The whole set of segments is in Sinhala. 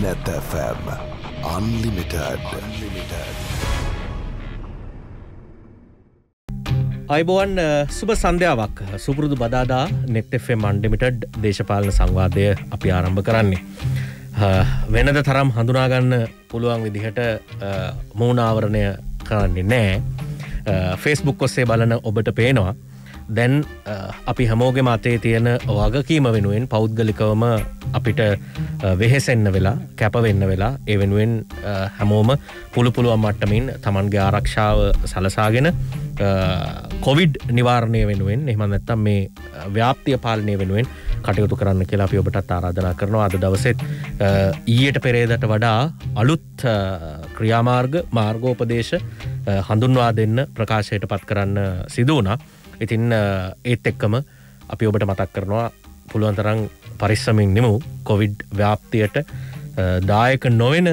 නැතැෆම් අන්ලිමිටඩ් අයිබෝවන් සුබ සන්ධ්‍යාවක්. සුපුරුදු බදාදා නෙත්තෙෆේ මන්ඩමිටඩ් දේශපාලන සංවාදය අපි ආරම්භ කරන්නේ. වෙනද තරම් හඳුනාගන්න පුළුවන් විදිහට මූනාවරණය කරන්නේ නෑ ෆෙස්බුක් ඔස්සේ බලන ඔබට පේනවා. දැන් අපි හැමෝගෙ මතේ තියෙන වගකීම වෙනුවෙන් පෞද්ගලිකවම අපිට වෙහෙසෙන්න වෙලා කැපවෙන්න වෙලා ඒ වෙනුවෙන් හැමෝම පුළුපුළුවන් මට්ටමින් තමන්ගේ ආරක්ෂාව සලසාගෙන කොවිඩ් නිවාරණය වෙනුවෙන් එහම නැත්තම් මේ ව්‍යාප්තිය පාලනය වෙනුවෙන් කටයුතු කරන්න කියලා අපි ඔබටත් ආරාධනා කරනවා. අද දවසෙත් ඊයට පෙරේදට වඩා අලුත් ක්‍රියාමාර්ග මාර්ගෝපදේශ හඳුන්වා දෙන්න ප්‍රකාශයට පත් කරන්න සිදුවනා ඉතින් ඒත් එක්කම අපි ඔබට මතක් කරනවා පුළුවන්තරං පරිස්සමින් නෙමු කොවිඩ් ව්‍යාප්තියට දායක නොවෙන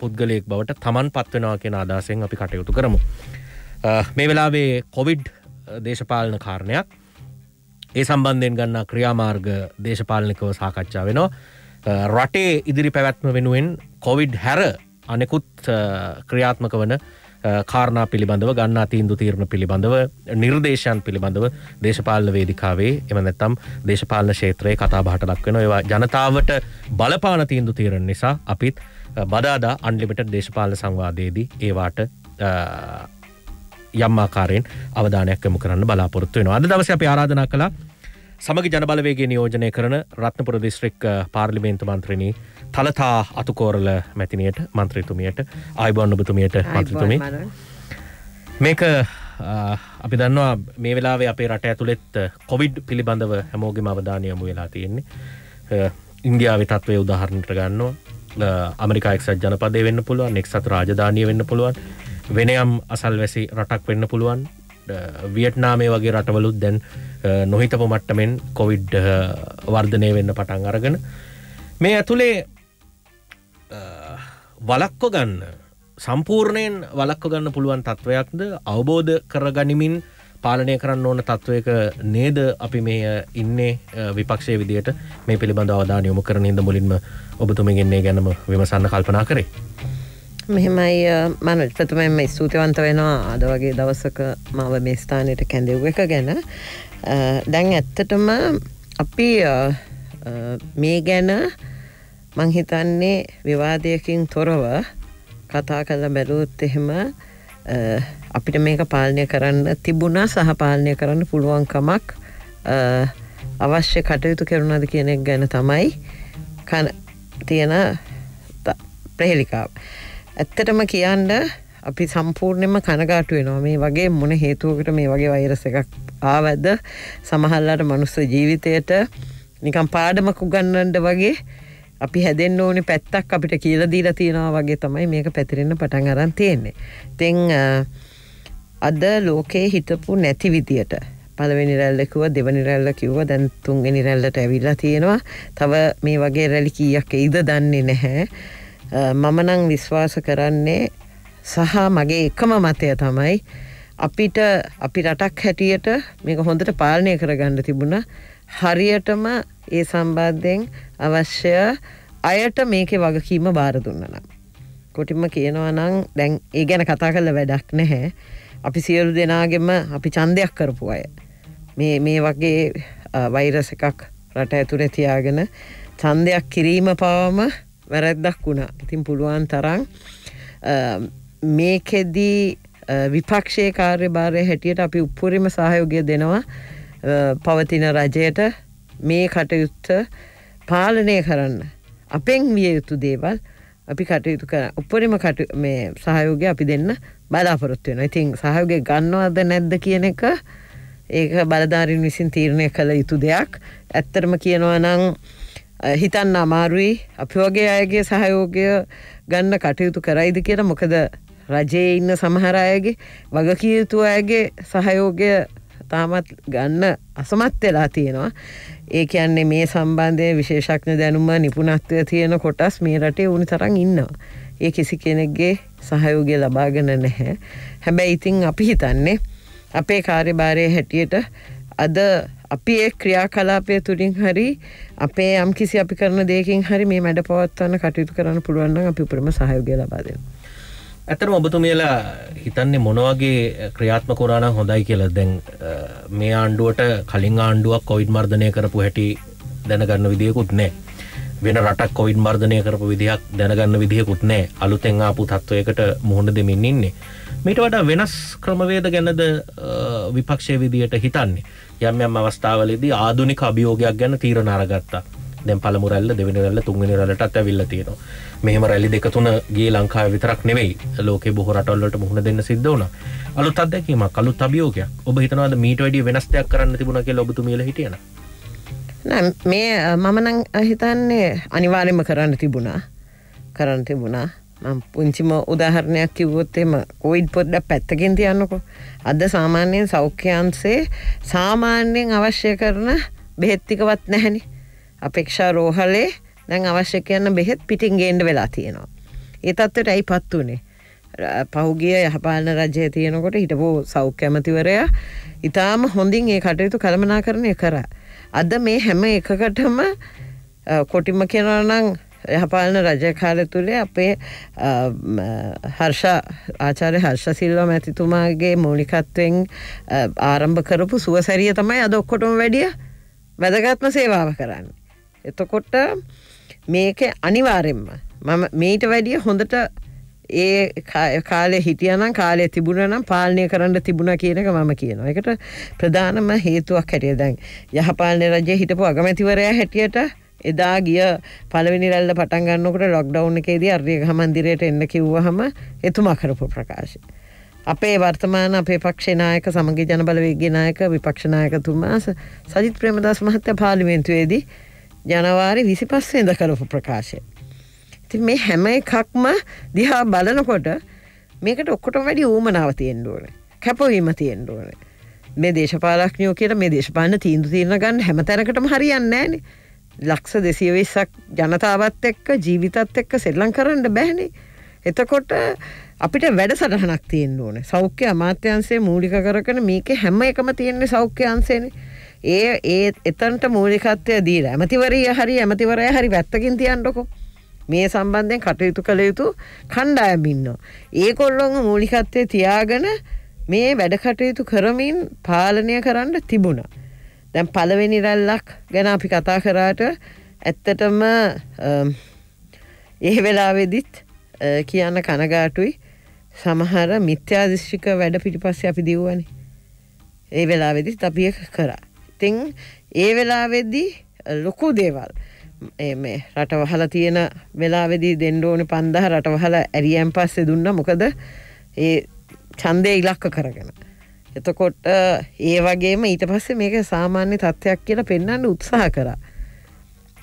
පුද්ගලයෙක් බවට තමන් පත්වෙනවා කියෙන අදසෙන් අපි කටයුතු කරමු. මේ වෙලාවේ කොවිඩ් දේශපාලන කාරණයක් ඒ සම්බන්ධයෙන් ගන්න ක්‍රියාමාර්ග දේශපාලනිකව සාකච්ඡා වෙනවා. රටේ ඉදිරි පැවැත්ම වෙනුවෙන් කොවිඩ් හැර අනෙකුත් ක්‍රියාත්මක වන කාරණා පිළිබඳව ගන්නා තීන්දු තීරණ පිළිබඳව නිර්දේශයන් පිළිබඳව දේශපාලන වේදිකාවේ එම නැත්තම් දේශපාලන ක්ෂේත්‍රයේ කතාබහට ලක්වෙන ඒවා ජනතාවට බලපාන තීන්දු තීරණ නිසා අපිත් බදාදා අන්ලිමිට දේශපාලන සංවාදයේදී ඒවාට යම්මාකාරයෙන් අවධානයක් යමු කරන්න බලාපොරොත්තු වෙනවා. අද දවස අපි ආරාධනා කළා සමග ජනබලවේගේ නියෝජනය කරන රත්නපුර දිස්ත්‍රික් පාර්ලිමේන්තු මන්ත්‍රණී තලතා අතුකෝරල මැතිනයට මන්ත්‍රීතුමියට ආයිබොන්න ඔබතුමියට මන්ත්‍රතුමි. මේක අපි දන්නවා මේ වෙලාවේ අපේ රට ඇතුළෙත් කොවිඩ් පිළිබඳව හැමෝගෙම අවධානයමු වෙලා තියෙන්නේ. ඉන්දියාව තත්වය උදාහරණට ගන්නවා. අමරිකා එක්සත් ජනපදය වෙන්න පුළුවන් එක්සත් රාජධානය වෙන්න පුළුවන්. වෙනයම් අසල් වැසි රටක් වෙන්න පුළුවන්. වියට්නාමේ වගේ රටවලුත් දැන් නොහිතපු මට්ටමෙන් කොවිඩ් වර්ධනය වෙන්න පටන් අරගෙන. මේ ඇතුළේ වලක්ව ගන්න සම්පූර්ණයෙන් වලක්ව ගන්න පුළුවන් තත්ත්වයක්ද අවබෝධ කරගනිමින් පාලනය කරන්න ඕන තත්ත්වයක නේද අපි මේ ඉන්නේ විපක්ෂය විදියට? මේ පිළිබඳ අවධාන යොමු කරන හිද මුලින්ම ඔබතුමගෙන්නේ ගැනම විමසන්න කල්පනා කරේ. මෙහෙමයි මන ප්‍රථමෙන්ම ස්තුතිවන්ත වෙනවා. අද වගේ දවසක මව මේ ස්ථානයට කැඳෙව් එක ගැන. දැන් ඇත්තටම අපි මේ ගැන මංහිතන්නේ විවාදයකින් තොරව කතා කල බැලූත් එහෙම අපිට මේක පාලනය කරන්න තිබුණා සහ පාලනය කරන්න පුළුවන්කමක් අවශ්‍ය කටයුතු කෙරුණද කියනෙක් ගැන තමයි තියෙන ප්‍රහෙලිකාව. ඇත්තටම කියන්න අපි සම්පූර්ණයම කනගාටු වෙනවා මේ වගේ මොන හේතුවකට මේ වගේ වෛරස එකක් ආවැද සමහල්ලාට මනුස්ස ජීවිතයට නිකම් පාඩමකු ගන්නන්ට වගේ අපි හැදෙන්න්න ඕනි පැත්තක් අපිට කියල දීලා තියෙනවා වගේ තමයි මේක පැතිරෙන්න පටන් අරන් තියෙන්නේ. තෙං අද ලෝකයේ හිටපු නැති විදියට පළවෙනි රැල්ලකුව දෙවනි රැල්ල කිව්ව දැන් තුන්ගෙන රැල්ලට ඇවිල්ලා තියෙනවා තව මේ වගේ රැලි කීයක් එයිද දන්නේ නැහැ. මම නං විශ්වාස කරන්නේ සහ මගේ එකම මතය තමයි අපිට අපි රටක් හැටියට මේක හොඳට පාලනය කරගන්න තිබුණ හරියටම ඒ සම්බාධයෙන් අවශ්‍ය අයට මේක වගකීම බාර දුන්නනම්. කොටිම කියනවා නං දැන් ඒ ගැන කතා කල වැඩක් නැහැ. අපි සියලු දෙනාගෙම අපි චන්දයක් කරපු අය. මේ මේ වගේ වෛරස එකක් රට ඇතුර තියාගෙන චන්දයක් කිරීම පවම වැරැද්දක් වුණා. ඉතින් පුළුවන් තරන් මේකෙදී විපක්ෂය කාර්ය භාරය හැටියට අපි උප්පුරිම සහයෝගය දෙනවා පවතින රජයට මේ කටයුත්ත පාලනය කරන්න. අපෙන් විය යුතු දේවල් අපි කටයුතු කර උපරිම කට මේ සහයෝගය අපි දෙන්න බලාපොරොත්තු වෙන ඉතින් සහයෝගය ගන්නවද නැද්ද කියන එක ඒක බලධාරින් විසින් තීරණය කළ යුතු දෙයක්. ඇත්තරම කියනවා නං හිතන්න අමාරුයි. අපි වගේ අයගේ සහයෝගය ගන්න කටයුතු කරයිද කියලා. මොකද රජයේ ඉන්න සමහර අයගේ වගකිය යුතු අයගේ සහයෝගය තාමත් ගන්න අසමත් වෙලා තියෙනවා. ඒ කියන්නේ මේ සම්බන්ධය විශේෂක්න දැනුම නිපුණත්වය තියෙන කොටස් මේ රටේ උනි තරන් ඉන්නවා. ඒ කිසි කෙනෙක්ගේ සහයෝගය ලබාගෙන නැහැ. හැබැයි ඉතින් අපි හිතන්නේ අපේ කාර්යභාරය හැටියට අද අපි ඒ ක්‍රියා කලාපය තුළින් හරි අපේ යම් කිසි අපි කරන දෙයකින් හරි මේ මැඩ පවත්වන්න කටයුතු කරන්න පුළුවන්න්න අපි උපරම සහයෝගය ලබාදෙන. ඇතරම ඔබතුමියලා හිතන්නේ මොනවගේ ක්‍රියාත්ම කොරාණ හොඳයි කියලා? දැන් මේ ආණ්ඩුවට කලින් ආණ්ඩුවක් කොයිඩ් මර්ධනය කරපු හැටි දැනගන්න විදියකුත් නෑ වෙන රටක් කොයිඩ් මර්ධනය කරපු විදිහක් දැනගන්න විදිහකුත් නෑ අලුතෙන් ආපු තත්ත්වයකට මුහුණ දෙමින් ඉන්නේ. මීට වඩා වෙනස් ක්‍රමවේද ගැනද විපක්ෂය විදියට හිතන්නේ? යම් යම් අවස්ථාවලදී ආදුනික අභියෝගයක් ගැන තීරණ අරගත්තා. දැන් පළමු රැල්ල දෙවෙනි රැල්ල තුන්වෙනි රැල්ලටත් ඇවිල්ලා තියෙනවා. මෙහෙම රැලි දෙක තුන ගියේ ලංකාවේ විතරක් නෙවෙයි. ලෝකේ බොහෝ රටවල් වලට මුහුණ දෙන්න සිද්ධ වුණා. අලුත් අත්දැකීමක් අලුත් අභියෝගයක්. ඔබ හිතනවාද මීට වැඩිය වෙනස් දෙයක් කරන්න තිබුණා කියලා ඔබතුමියලා හිටියන? මේ මම නම් හිතන්නේ අනිවාර්යයෙන්ම කරන්න තිබුණා. කරන්න තිබුණා. මම පුංචිම උදාහරණයක් කිව්වොත් එම කොයිඩ් පොඩ්ඩක් පැත්තකින් තියන්නකො. අද සාමාන්‍යයෙන් සෞඛ්‍යන්සේ සාමාන්‍යයෙන් අවශ්‍ය කරන බෙහෙත් ටිකවත් නැහැනි. අපේක්ෂා රෝහලේ දැන් අවශ්‍ය කියන්න බෙහෙත් පිටින් ගේන්න වෙලා තියෙනවා. ඒ තත්ත්වයට ඇයි පත් වුනේ? පහුගිය යහපාලන රජය තියෙනකොට හිටපු සෞඛ්‍ය ඇමතිවරයා ඉතාම හොඳින් ඒ කටයුතු කළමනාකරණය කරා. අද මේ හැම එකකටම කොටිම කියනවා නම් යහපාලන රජ කාලය තුළේ අපේ හර්ෂ ආචාරය හර්ෂ සිල්ව මැතිතුමාගේ මූලිකත්වෙන් ආරම්භ කරපු සුවසැරිය තමයි අද ඔක්කොටම වැඩිය වැදගත්ම සේවාව කරන්න. එතකොට මේක අනිවාරෙන්ම මම මීට වැඩිය හොඳට ඒ කාලෙ හිටියනම් කාලය තිබුණනම් පාලනය කරන්න තිබුණ කියනක මම කියනවා එකට ප්‍රධානම හේතුවක් හැටිය දැන් යහපාලන රජය හිටපු අගමැතිවරයා හැටියට එදා ගිය පළවෙනි රැල්ල පටන් ගන්නකොට ලොක්ඩවුන් එකේදී අර්යක මන්දිරයට එන්න කිව්වහම එතුමා කරපු ප්‍රකාශ. අපේ වර්තමාන අපේ පක්ෂනායක සමග ජනබලවේගේ නායක විපක්ෂනායකතුමා සජිත් ප්‍රේමදස් මහත්‍ය පාලිමෙන්තුවේදී ජනවාරි විසි පස්සේද කරපු ප්‍රකාශය. ති මේ හැම එකක්ම දිහා බලනකොට මේකට ඔක්කොට වැඩි ඌමනාව තියෙන්ඩුවන කැපවීම තියෙන්ඩුවන මේ දේශපාලක්ඥයෝ කියල මේ දේශපාන තීන්දු තිරණ ගන්න හැම තැනකටම හරියන්න ෑනේ ලක්ෂ දෙසිය වෙස්සක් ජනතාවත් එක්ක ජීවිතත් එක්ක සෙල්ලං කරන්න බැහනි. එතකොට අපිට වැඩ සටහනක් තියෙන් ඕන සෞඛ්‍ය අමාත්‍යන්සේ මූලික කරකන මේක හැම එකම තියෙන්නේ සෞඛ්‍යන්සේන. ඒ ඒ එතන්ට මූලිකත්වය දීල ඇමතිවරය හරි ඇමතිවරය හරි වැත්තකින් තියන්ඩකො. මේ සම්බන්ධයෙන් කටයුතු කළ යුතු කණ්ඩායමින්න. ඒ කොල්ලොන් මූලිකත්වය තියාගෙන මේ වැඩ කටයුතු කරමින් පාලනය කරන්න තිබුණා. දැන් පළවෙනි රැල්ලක් ගැන අපි කතා කරාට ඇත්තටම ඒ වෙලාවෙදිත් කියන්න කනගාටුයි සමහර මිත්‍යාදිශ්ික වැඩ පිටිපස්ස අපි දිව්වනි ඒ වෙලාවෙදිත් අපි කරා ඉතිං ඒ වෙලාවෙද්දී ලොකු දේවල්. මේ රටවහල තියෙන වෙලාවෙදී දෙන්ඩෝන පන්දහ රටවහල ඇරියම් පස්සේ දුන්න. මොකද ඒ චන්දය ඉලක්ක කරගෙන. එතකොට ඒ වගේම ඊට පස්සේ මේක සාමාන්‍ය තත්ත්වයක් කියලා පෙන්වන්න උත්සාහ කරා.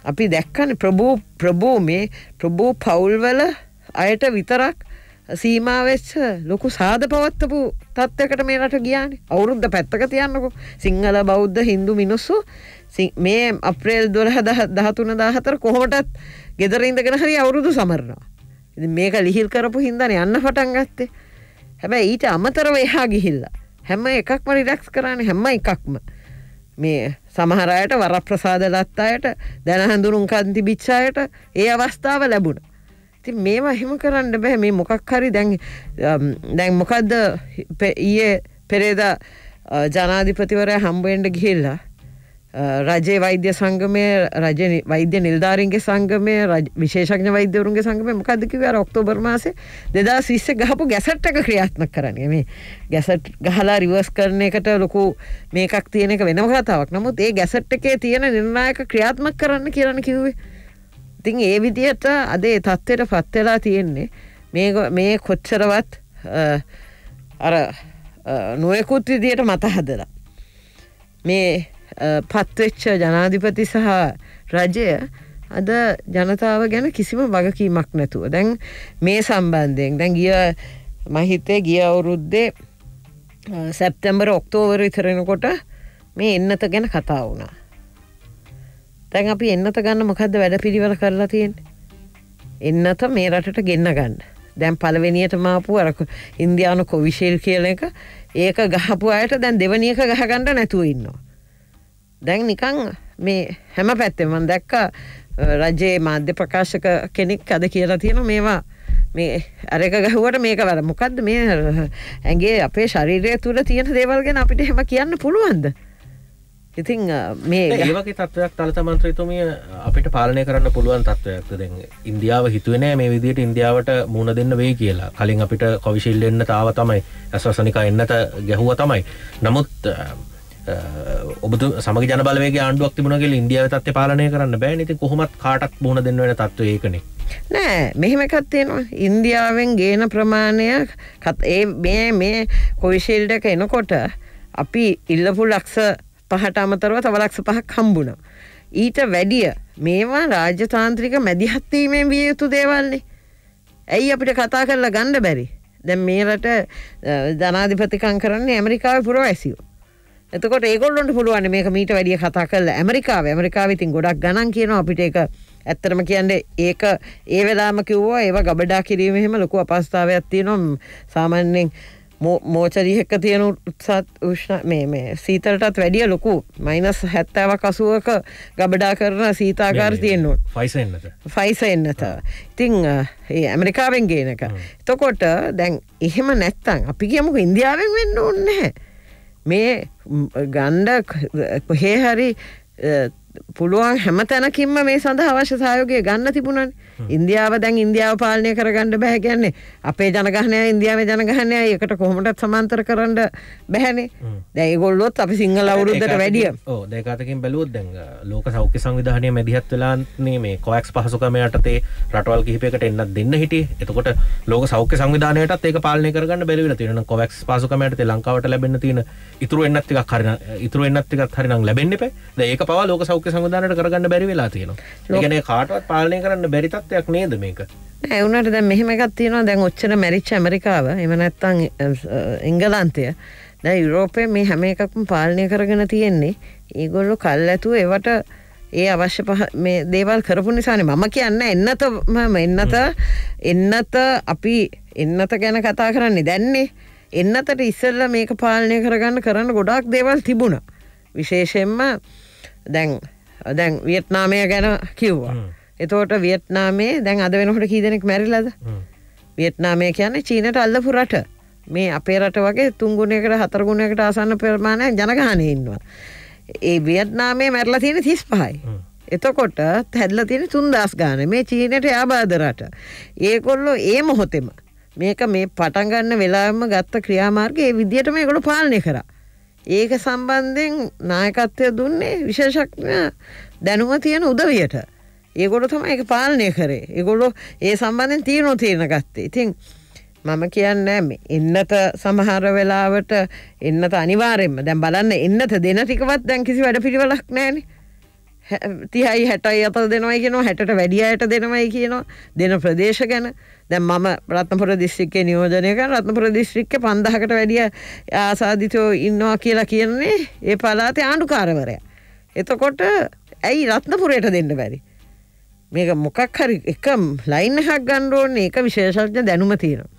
අපි දැක්කන ප්‍රභූ ප්‍රභූ මේ ප්‍රභූ පවුල්වල අයට විතරක් සීමාවෙච්ච ලොකු සාධ පවත්තපු තත්වකට මේ රට ගියානේ අවුරුද්ධ පැත්තක තියන්නකු සිංහල බෞද්ධ හින්දු මිනිස්සු මේ අප්‍රේල් දොරහ දහතුන දාහතර කොහොමටත් ගෙදරින්දගෙන හරි අවුරුදු සමරනවා. මේක ලිහිල් කරපු හින්දන යන්න පටන් ගත්තේ හැබැයි ඊට අමතරව එහා ගිහිල්ලා හැම එකක්ම රිඩක්ස් කරන්න හැම එකක්ම මේ සමහරයට වර ප්‍රසාදලත් අයට දැන හැඳුරුම් කන්ති බිච්චායට ඒ අවස්ථාව ලැබුණ. ති මේවා එහෙම කරන්න බැහැ මේ මොකක් හරි දැන් දැන් මොකක්ද ඊයේ පෙරේද ජනාධිපතිවරය හම්බුවෙන්ට ගිහිල්ලා රජයේ වෛද්‍ය සංගමය රජ වෛද්‍ය නිල්ධාරන්ගේ සංගමය විශේෂඥ වෛද්‍යවරුන්ගේ සංගම මොකදකිව ඔක්තෝබර් මාසේ දෙදා විස්ස ගහපු ගැසට්ටක ක්‍රියාත්මක කරන්නේ. මේ ගැසට් ගහලා රිවර්ස් කරන එකට ලොකු මේකක් තියෙනක වෙනම කතාවක්. නමුත් ඒ ගැසට් එකේ තියෙන නිර්ණයක ක්‍රියාත්මක කරන්න කියරන කිව්වේ. ඉතින් ඒ විදිහට අදේ තත්ත්වයට පත්වෙලා තියෙන්නේ. මේ කොච්චරවත් අර නොයකුත් විදියට මත හදලා. මේ පත්වෙච්ච ජනාධිපති සහ රජය අද ජනතාව ගැන කිසිම වගකීමක් නැතුව. දැන් මේ සම්බන්ධයෙන් දැන් ගිය මහිතය ගිය අවුරුද්දේ සැප්තැම්බර ඔක්තෝවර විතරෙනකොට මේ එන්නත ගැන කතා වුණා. තැන් අපි එන්නත ගන්න මොකක්ද වැඩ පිළිවල කරලා තියෙන් එන්නත මේ රටට ගෙන්න්න ගන්න. දැන් පලවෙනියට මාපු අරක ඉන්දයානු කොවිශේල් කියල එක ඒක ගහපු අයට දැන් දෙවනියක ගහගණඩ නැතුව ඉන්නවා. දැන් නිකං මේ හැම පැත්තෙමන් දැක්ක රජයේ මාධ්‍ය ප්‍රකාශක කෙනෙක් අද කියලා තියෙන මේවා. මේ අරක ගහුවට මේක වර මොකක්ද මේ ඇගේ අපේ ශරීරය තුළ තියෙන දේවල්ගෙන අපිට හෙම කියන්න පුළුවන්ද? ඉතිං මේ ඒවගේ තත්වයක් තලත මන්ත්‍රතුමිය අපිට පාලනය කරන්න පුළුවන් තත්වයක්ද? දෙ ඉන්දියාව හිතුවනෑ මේ විදිට ඉන්දියාවට මුණ දෙන්න වේ කියලා. කලින් අපිට කොවිශිල් එන්න තාව තමයි ඇස්වසනික එන්නට ගැහුව තමයි. නමුත් ඔබතු සමග ජනබලවගේ ආණ්ඩුවක් තිබුණගේ ඉන්දියාව තත්ව පාලනය කරන්න බෑ නති කොහොමත් කාටක් මුණ දෙන්න වෙන තත්ව ඒකනේ. නෑ මෙහෙම එකත් තියෙනවා. ඉන්දියාවෙන් ගේන ප්‍රමාණය කත් ඒ මේ මේ කොවිශිල්ඩක එනකොට අපි ඉල්ලපු ලක්ෂ පහට අමතරව තව ලක්ෂ පහක් හම්බුණ. ඊට වැඩිය මේවා රාජ්‍යතාන්ත්‍රික මැදිහත්වීමෙන් විය යුතු දේවල්න්නේ. ඇයි අපිට කතා කරලා ගණ්ඩ බැරි. දැන් මේරට ජනාධිපතිකං කරන්නේ ඇමරිකාව පුරව ඇසියෝ. එතකොට ඒගොල්ලොන්ට පුළුවන් මේක මීට වැඩිය කතා කල ඇමරිකාව ඇමරිකාවිතින් ගොඩක් ගණන් කියන අපිට එක ඇත්තරම කියන්නේ ඒක ඒ වෙලාම කිව්වා ඒව ගබඩා කිරීමහෙම ලොකු අපස්ථාවයක් තියෙනවා සාමාන්‍යෙන් මෝචරිහෙක්ක තියෙන උත්සත් උෂ්ණ මේ මේ සීතලටත් වැඩිය ලොකු මයිනස් හැත්තෑව කසුවක ගබඩා කරන සීතාකාර ෆයිසන්නත ෆයිස එන්නත ඉතිං ඒ ඇමරිකාවෙන් ගේනක තොකොට දැන් එහෙම නැත්තං අපි කියමුක ඉන්දියාවෙන් වෙන්න ඔන්නහැ මේ ගණ්ඩ කොහේ හරි පුළුවන් හැම තැනකින්ම මේ සඳ අවශ්‍ය සයෝගය ගන්න තිබුණන්. ඉන්දියාව දැන් ඉන්දියාව පාලනය කරගන්න බැහැ කියන්නේ. අපේ ජනගහනය ඉන්දියාව ජනගහනය එකට කොහොමටත් සමන්තර කරන්න බැහැනේ? දැයිගොල්ලොත් අපි සිංහල අවුරුද්ධට වැඩිය. දෙකතකින් බැලුවත් දැන් ලෝක සෞඛ්‍ය සංවිධානය මැදිහත් වෙලාන්නේ මේ කොවක්ස් පහසුකම යටතේ රටවල් කිහිපයකට එන්නත් දෙන්න හිට එතකොට ලෝක සෞඛ්‍ය සංවිධානයටත් ඒක පාලනය කරගන්න බැරිවෙන තියෙන කොවක්ස් පසුකමයට ලංකාවට ලැබෙන තියෙන ඉතුරු එන්නත්තික කරන ඉතුරු එන්නත්තිකත් හරිනම් ලැබෙන්න්න පේ ඒක පවා ලෝක සෞඛ්‍ය සංවිධානයට කරගන්න බැරි වෙලා තියෙනවා. ඒගන කාටවත් පාලනය කරන්න බැරිතත් තත්ත්වයක් නේද මේක? ඇවුනට දැ මෙහෙම එකත් තියෙනවා. දැන් ඔච්චර මැරිච්ච ඇමරිකාව එමනැත්තං එංගලන්තය දැ යුරෝපය මේ හැම එකක්ම පාලනය කරගෙන තියෙන්නේ. ඒගොල්ලො කල් ඇතුව එවට ඒ අවශ්‍ය පහ මේ දේවල් කරපු නිසාන. මම කියන්න එන්නත මම එන්නත එන්නත අපි එන්නත ගැන කතා කරන්නේ. දැන්නේ එන්නතට ඉස්සල්ල මේක පාලනය කරගන්න කරන්න ගොඩාක් දේවල් තිබුණ. විශේෂෙන්ම දැන් දැන් වියට්නාමය ගැන කිව්වා එතෝට වියට්නාමේ දැන් අද වෙනකොට කීදෙනෙක් මැරිලද වියට්නාමය කියන්නේ චීනට අල්ලපු රට මේ අපේ රට වගේ තුංගුණයකට හතරගුණයකට ආසන්න ප්‍රමාණය ජනගහනය ඉන්නවා. ඒ වියට්නාමේ මැරලා තියෙන තිස් පහයි. එතකොට හැදල තියෙන තුන්දස් ගාන මේ චීනයට යාබාදරට. ඒකොල්ලො ඒ මොහොතෙම මේක මේ පටන්ගන්න වෙලාම ගත්ත ක්‍රියාමාර්ග ඒ විදිහට මේ ගොඩු පාලනය කර. ඒක සම්බන්ධයෙන් නායකත්වය දුන්නේ විශේෂක්ඥ දැනුම තියෙන උදවියට. ඒගොඩ තම එක පාලනය කරේ. ඒගොල්ලො ඒ සම්බන්ධෙන් තියනො තියෙන ගත්තේ ඉතින් මම කියන්න එන්නත සමහර වෙලාවට එන්නත අනිවාරෙන්ම දැන් බලන්න එන්නත දෙන ටිකවත් දැන් කිසි වැඩ පිළිවලක් නෑන තිහයි හැටයි අත දෙනවයි කියනවා හැට වැඩියයට දෙනවයි කියනවා දෙන ප්‍රදේශ ගැන. දැන් මම රත්නපුර දිස්ත්‍රික්කේ නියෝජනයක රත්නපුර දිස්ත්‍රික්ක පන්දහකට වැඩිය ආසාධිතයෝ ඉන්නවා කියලා කියන්නේ ඒ පලාතේ ආණ්ඩුකාරවරය. එතකොට ඇයි රත්නපුරයට දෙන්න බැරි? මේක මොකක් හරි එක ලයින් එකක් ගණ්ඩෝන්නේ ඒක විශේෂඥ දැනුම තියෙනවා.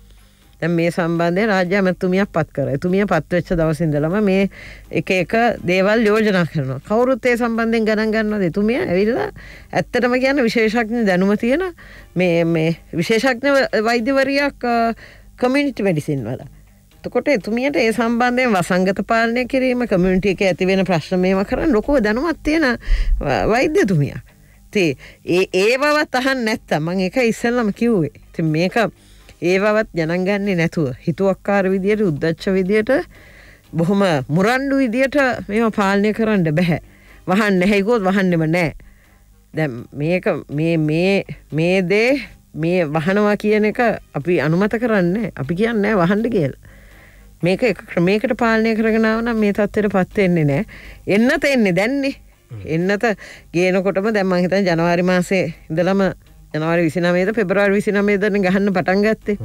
දැන් මේ සම්බන්ධය රාජ්‍ය ඇමතුමියක් පත් කර. එතුමිය පත්වෙච්ච දවසින්දලම මේ එක එක දේවල් යෝජනා කරනවා. කවුරුත් ඒ සම්බන්ධයෙන් ගණන් ගන්න දෙතුමිය ඇවිල්ලා ඇත්තටම කියන්න විශේෂඥ දැනුම තියෙන මේ මේ විශේෂඥ වෛද්‍යවරයක් කමිනිිටි වැඩිසින් වල. තකොට එතුමියට ඒ සම්බන්ධයෙන් වසංගත පාලනය කිරීම කමියනිටිය එක ඇතිවෙන ප්‍රශ්නමයම කරන්න ලොකෝ දැනුමත් තියෙන වෛද්‍යතුමියක්. තේ ඒ ඒවවත් අහන් නැත්ත මං එක ඉස්සල්ලම කිව්වේ. ති මේක ඒවවත් ජනගන්නේ නැතුව. හිතුවක්කාර විදියට උද්දච්ච විදියට බොහොම මුරන්ඩු විදියට මෙම පාලනය කරන්න බැහැ. වහන් නැහැගෝත් වහන්නෙම නෑ. දැ මේක මේ මේ මේ දේ මේ වහනවා කියන එක අපි අනුමත කරන්න අපි කියන්න වහන්ඩ කියල. මේක එක ක්‍රමයකට පාලනය කරගෙනාවනම් මේ තත්වයට පත්වෙන්නේ නෑ. එන්න තෙන්නේ දැන්නේ එන්නත ගේනකොටම දැම්ම හිතන් ජනවාරි මාසේ ඉඳලම ජනවාරි විසිනමේද පෙබරවාර් විසිනමේදන ගහන්න පටන් ගත්තේ.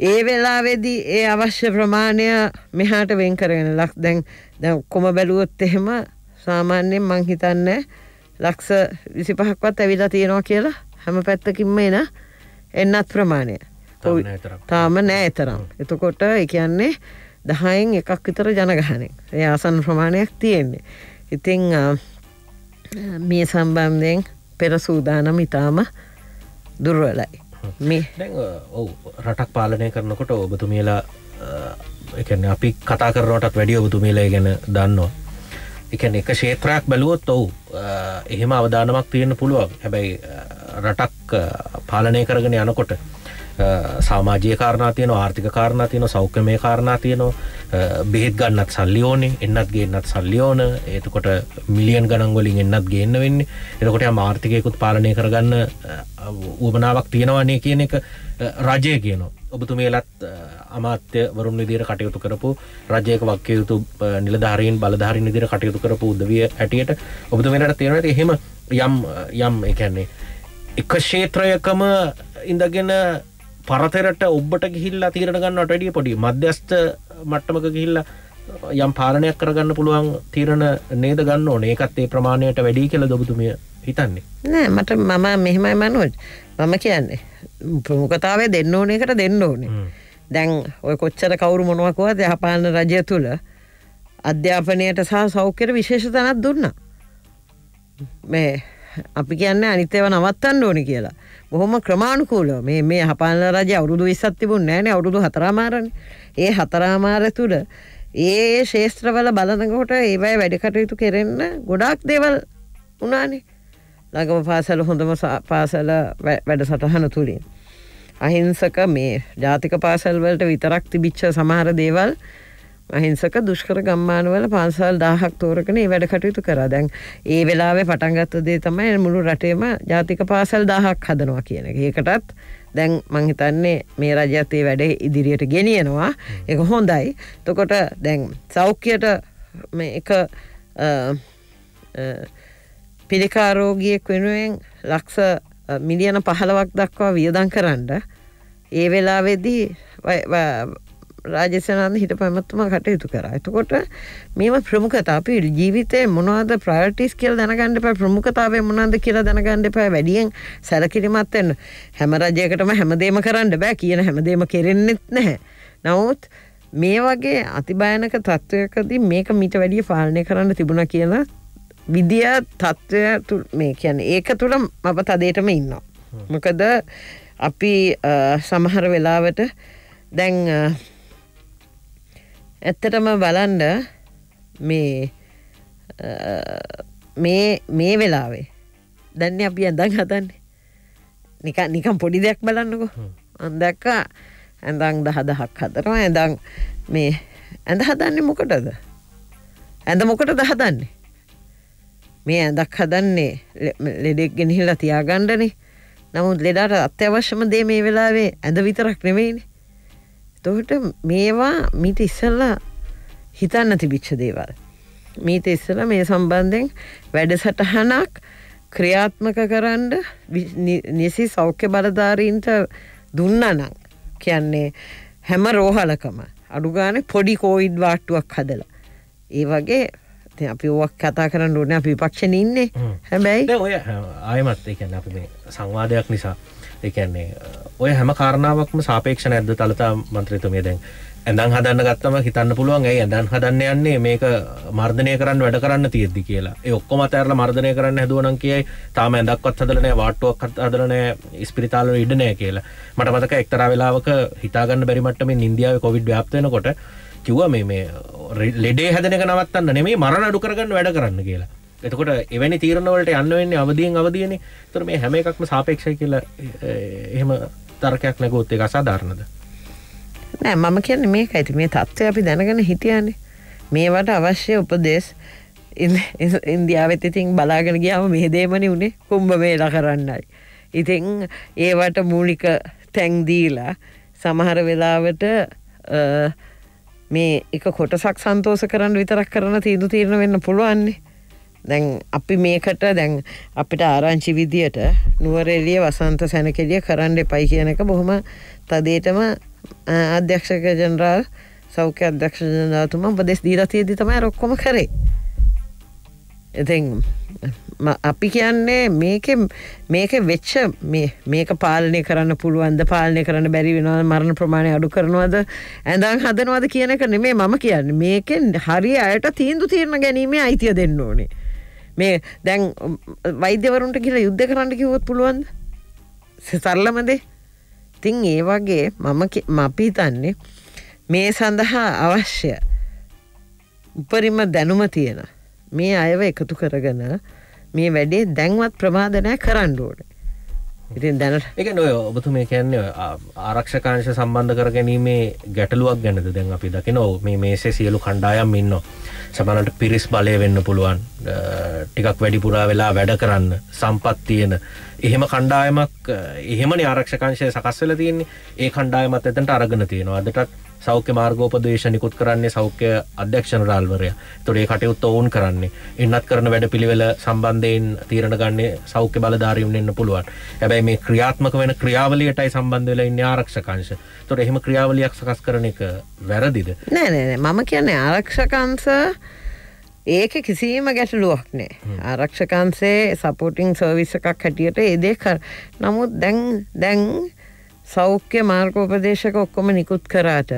ඒ වෙලාවෙදී ඒ අවශ්‍ය ප්‍රමාණය මෙහාට වෙන් කරගෙන ලක් දැන් දැ කොම බැලුවොත් එහෙම සාමාන්‍යයෙන් මං හිතන්න ලක්ෂ විසි පහක්වත් ඇවිලා තියෙනවා කියලා හැම පැත්තකින්ම එන එන්නත් ප්‍රමාණය. තාම නෑ එතරම් එතකොට එකන්නේ දහයෙන් එකක් විතර ජනගහනෙක් ඒ ආසන් ප්‍රමාණයක් තියෙන්නේ. ඉතිං මේ සම්බන්ධයෙන් පෙර සූදානම් ඉතාම දුර්වලයි. මේ ඔවු රටක් පාලනය කරනකොට ඔබතුමියලා එකන අපි කතා කරනටත් වැඩිය ඔබතුමියලා ගැන දන්නවා. එකන එක ශේත්‍රයක් බැලුවොත් ඔවු එහෙම අවධානමක් තියෙන පුළුවන්. හැබැයි රටක් පාලනය කරගෙන යනකොට සාමාජය කාරණා තියන ආර්ථික කාරණා තියන සෞඛ්‍යමය කාරණා තියනවා. බෙහෙත් ගන්නත් සල්ලි ඕනේ එන්නත් ගේන්නත් සල්ලි ඕන. ඒතකොට මිලියන් ගණන්ගොලින් එන්නත් ගන්න වෙන්න. එතකොට මාර්ථිකයකුත් පාලනය කරගන්න උවමනාවක් තියෙනවානේ කියන එක රජය කියනවා. ඔබතුමේලත් අමාත්‍ය වරුන් විදිර කටයුතු කරපු රජයක වක්ක යුතු නිලධාරීන් බලධාරින් විදිර කටයුතු කරපු උදවිය ඇටියට ඔබතුමේලට තියෙනට එහෙම යම් යම් එකන්නේ එක ක්ෂේත්‍රයකම ඉඳගෙන පරතරට ඔබට ගිහිල්ලා තීරණ ගන්නට වැඩිය පොඩි. මධ්‍යස්ථ මට්ටමක ගිහිල්ලා යම් පාලනයක් කරගන්න පුළුවන් තීරණ නේද ගන්න ඕන. ඒකත් ඒ ප්‍රමාණයට වැඩි කියල දොබතුමිය හිතන්නේ. නෑ මට මම මෙහෙමයි මනුව් මම කියන්නේ ප්‍රමුඛතාවය දෙන්න ඕන එකට දෙන්න ඕනේ. දැන් ඔය කොච්චර කවුරු මොනුවකුව යහපාලන රජය තුළ අධ්‍යාපනයට සහ සෞඛ්‍යයට විශේෂ තැනත් දුන්න. මේ අපි කියන්න අනිතේව නවත්තන්න ඕනි කියලා බොහොම ක්‍රමාණුකූලෝ මේ මේ හපාල රජ අවුරුදු විස්සත් තිබුණ නෑන අවුරුදු හතරාමාරණ ඒ හතරාමාර තුළ ඒ ශේත්‍රවල බලනකොට ඒවයි වැඩකටයුතු කෙරෙන්න ගොඩාක් දේවල් උනානේ ලගම පාසල හොඳම පාසල වැඩ සටහන තුළින්. අහිංසක මේ ජාතික පාසල්වලට විතරක් තිබිච්ච සමහර දේවල් අහිංසක දුෂ්කර ගම්මානවල පන්සල් දාහක් තෝරකන ඒ වැඩ කටයුතු කර. දැන් ඒ වෙලාවේ පටන්ගත්ත දේ තමයි මුළු රටේම ජාතික පාසල් දාහක් හදනවා කියන එක. ඒකටත් දැන් මංහිතන්නේ මේ රජත්තේ වැඩේ ඉදිරියට ගෙනියනවා. එක හොඳයි. තොකොට දැන් සෞඛ්‍යයට එක පිළිකාරෝගියෙක් වෙනුවෙන් ලක්ෂ මිලියන පහළවක් දක්වා වියදන් කරන්න. ඒ වෙලාවෙදී රාජසනන්ද හිට පැමත්තුම කටයුතු කර. එතකොට මේම ප්‍රමුඛතා අපි ජීවිතය මොනවද ප්‍රයිටිස් කියල් දැනගන්න ප ප්‍රමුඛතාව මොනන්ද කියලා දැනගන්න පෑ වැඩියෙන් සැලකිරිමත්වෙන්න හැම රජයකටම හැමදේම කරන්න බෑ කියන හැමදේම කෙරෙන්නෙත් නැහැ. නවත් මේ වගේ අතිභයනක තත්ත්වයකදී මේක මිට වැඩිය පාලනය කරන්න තිබුණ කියලා විදිිය තත්ත්වය මේ කියන්න ඒක තුළ මප තදේටම ඉන්නවා. මොකද අපි සමහර වෙලාවට දැන් ඇත්තටම බලන්ඩ මේ මේ මේ වෙලාවේ. දැන්න අපි ඇඳන් හතන්නේ නික නිකම් පොඩි දෙයක් බලන්නකො. අන්දැක්ක ඇඳං දහදහක් හතරම ඇඳං මේ ඇඳ හදන්නේ මොකටද? ඇඳ මොකට දහදන්නේ මේ ඇඳක් හදන්නේ ලෙඩෙක් ගෙනහිල්ලා තියාගණ්ඩනේ නමුත් ලෙඩාට අත්‍යවශ්‍යම දේ මේ වෙලාවේ ඇඳ විතරක් නෙවෙයිනි තොට මේවා මිට ඉස්සල්ලා හිතන්න තිබිච්ච දේවල්. මීත ඉස්සල මේ සම්බන්ධයෙන් වැඩසටහනක් ක්‍රියාත්මක කරන්න නිසි සෞඛ්‍ය බලධාරීන්ට දුන්නනං කියන්නේ හැම රෝහලකම අඩුගාන පොඩි කෝයිඩ් වාට්ටුවක් හදලා. ඒ වගේ අපි ඕක් කතා කරන්න ඕන. අපි පක්ෂණ ඉන්නේ. හැබැයි ඔය ආයමත් එකන්න අපි සංවාදයක් නිසා එකන්නේ ඔය හැම කාරණාවක්ම සාපේක්ෂ නැද්ද? තලතා මන්ත්‍රතුමේ දැන් ඇඳන් හදන්න ගත්තම හිතන්න පුළුවන් ඇයි ඇඳන් හදන්න යන්නේ? මේක මර්ධනය කරන්න වැඩ කරන්න තියෙද්දි කියලා. ඒ ඔක්කොම අතෑරලා මර්ධනය කරන්න හැදුවනම් කියයි තාම ඇඳක්වත් හදලා නැහැ වාට්ටුවක් හදලා නැහැ ස්පිරිතාල ඉඩ නැහැ කියලා. මට මතක එක්තරා වෙලාවක හිතාගන්න බැරි මට්ටමින් ඉන්දියාවේ කොවිඩ් ව්‍යාප්ත වෙනකොට කිව්වා මේ මේ ලෙඩේ හැදෙන එක නවත්තන්න නෙමෙයි මරණ අඩු කරගන්න වැඩ කරන්න කියලා. එතකොට එවැනි තීරණවලට යන්න වෙන්නේ අවදියෙන් අවදියන. තර මේ හැම එකක්ම සාපේක්ෂය කියල එහෙම තර්කයක් නැගොත් එක අසාධාරණද? නෑ මම කියන්න මේ ඇති මේ තත්ත්වය අපි දැනගෙන හිටියනේ. මේවට අවශ්‍ය උපදේශ ඉන්දියාවත් ඉතින් බලාගෙන ගියාම මෙහෙදේමනි වුණේ කුම්භ වේලා කරන්නයි. ඉතින් ඒවට මූලික තැන්දීලා සමහර වෙලාවට මේ එක කොටසක් සන්තෝස කරන්න විතරක් කරන තීදු තීරණ වෙන්න පුළුවන්නේ. දැන් අපි මේකට දැන් අපිට ආරංචි විදියට නුවරෙලිය වසන්ත සැනකෙලිය කරන්න එපයි කියන එක බොහොම තදේටම අධ්‍යක්ෂක ජනරාල් සෞඛ්‍ය අධ්‍යක්ෂ ජනරාතුම උපදෙස් දීලා තියෙද්දි තමයි ඔක්කොම කරේ. ඉතින් ම- අපි කියන්නේ මේක මේක වෙච්ච මේ- මේක පාලනය කරන්න පුළුවන්ද පාලනය කරන්න බැරි වෙනවද මරණ ප්‍රමාණය අඩු කරනවද ඇඳන් හදනවද කියන එක නෙමේ මම කියන්න. මේකෙන් හරි අයට තීන්දු තීරණ ගැනීමේ අයිතිය දෙන්න ඕනේ. මේ දැන් උම්, වෛද්‍යවරුන්ට කියලා යුද්ධ කරන්න කිව්වොත් පුළුවන්ද? සරලමදේ තින් ඒ වගේ මම කි- ම අපි හිතන්නේ මේ සඳහා අවශ්‍ය උපරිම දැනුම තියෙන මේ අයව එකතු කරගෙන මේ වැඩේ දැන්වත් ප්‍රමාදනය කරන්න ඕන. ඉතින් දැනට එක නොය ඔබතු මේ කියන්නේ ආ- ආරක්ෂකාංශ සම්බන්ධ කර ගැනීමේ ගැටලුවක් ගැනද? දැන් අපි දකින ඔව් මේ මේසේ සියලු කණ්ඩායම් ඉන්න සමනට පිරිස් බලය වෙන්න පුළුවන් අ, ටිකක් වැඩිපුරා වෙලා වැඩ කරන්න සම්පත් තියෙන. එහෙම කණ්ඩායමක් අ, එහෙමනි ආරක්ෂකංශය සකස් වෙලා තියෙන්නේ. ඒ කණ්ඩායමත් එතට අරගෙන තියෙනවා. අදටත් සෞඛ්‍ය මාර්ගෝපදේශ නිකුත් කරන්නේ සෞඛ්‍ය අධ්‍යක්ෂණ රාල්වරය තොරේ කටයුත්ත ඔවුන් කරන්නේ. එන්නත් කරන වැඩ පිළිවෙල සම්බන්ධයෙන් තීරණ ගන්නේ සෞඛ්‍ය බලධාරීම් එන්න පුළුවන්. හැබැයි මේ ක්‍රියාත්මක වෙන ක්‍රියාවලියටයි සම්බන්ධ වෙලා ඉන්න ආරක්ෂකංශ. තොර එහෙම ක්‍රියාවලියක් සකස් කරන එක වැරදිද? නෑ නෑ නෑ. මම කියන්නේ ආරක්ෂකංශ ඒක කිසිීම ගැටලුවක් නෑ. ආරක්ෂකන්සේ සපෝටිං සර්විස එකක් හැටියට ඒදේ කර නමුත් දැන් දැන් සෞඛ්‍ය මාර්ගෝපදේශක ඔක්කොම නිකුත් කරාට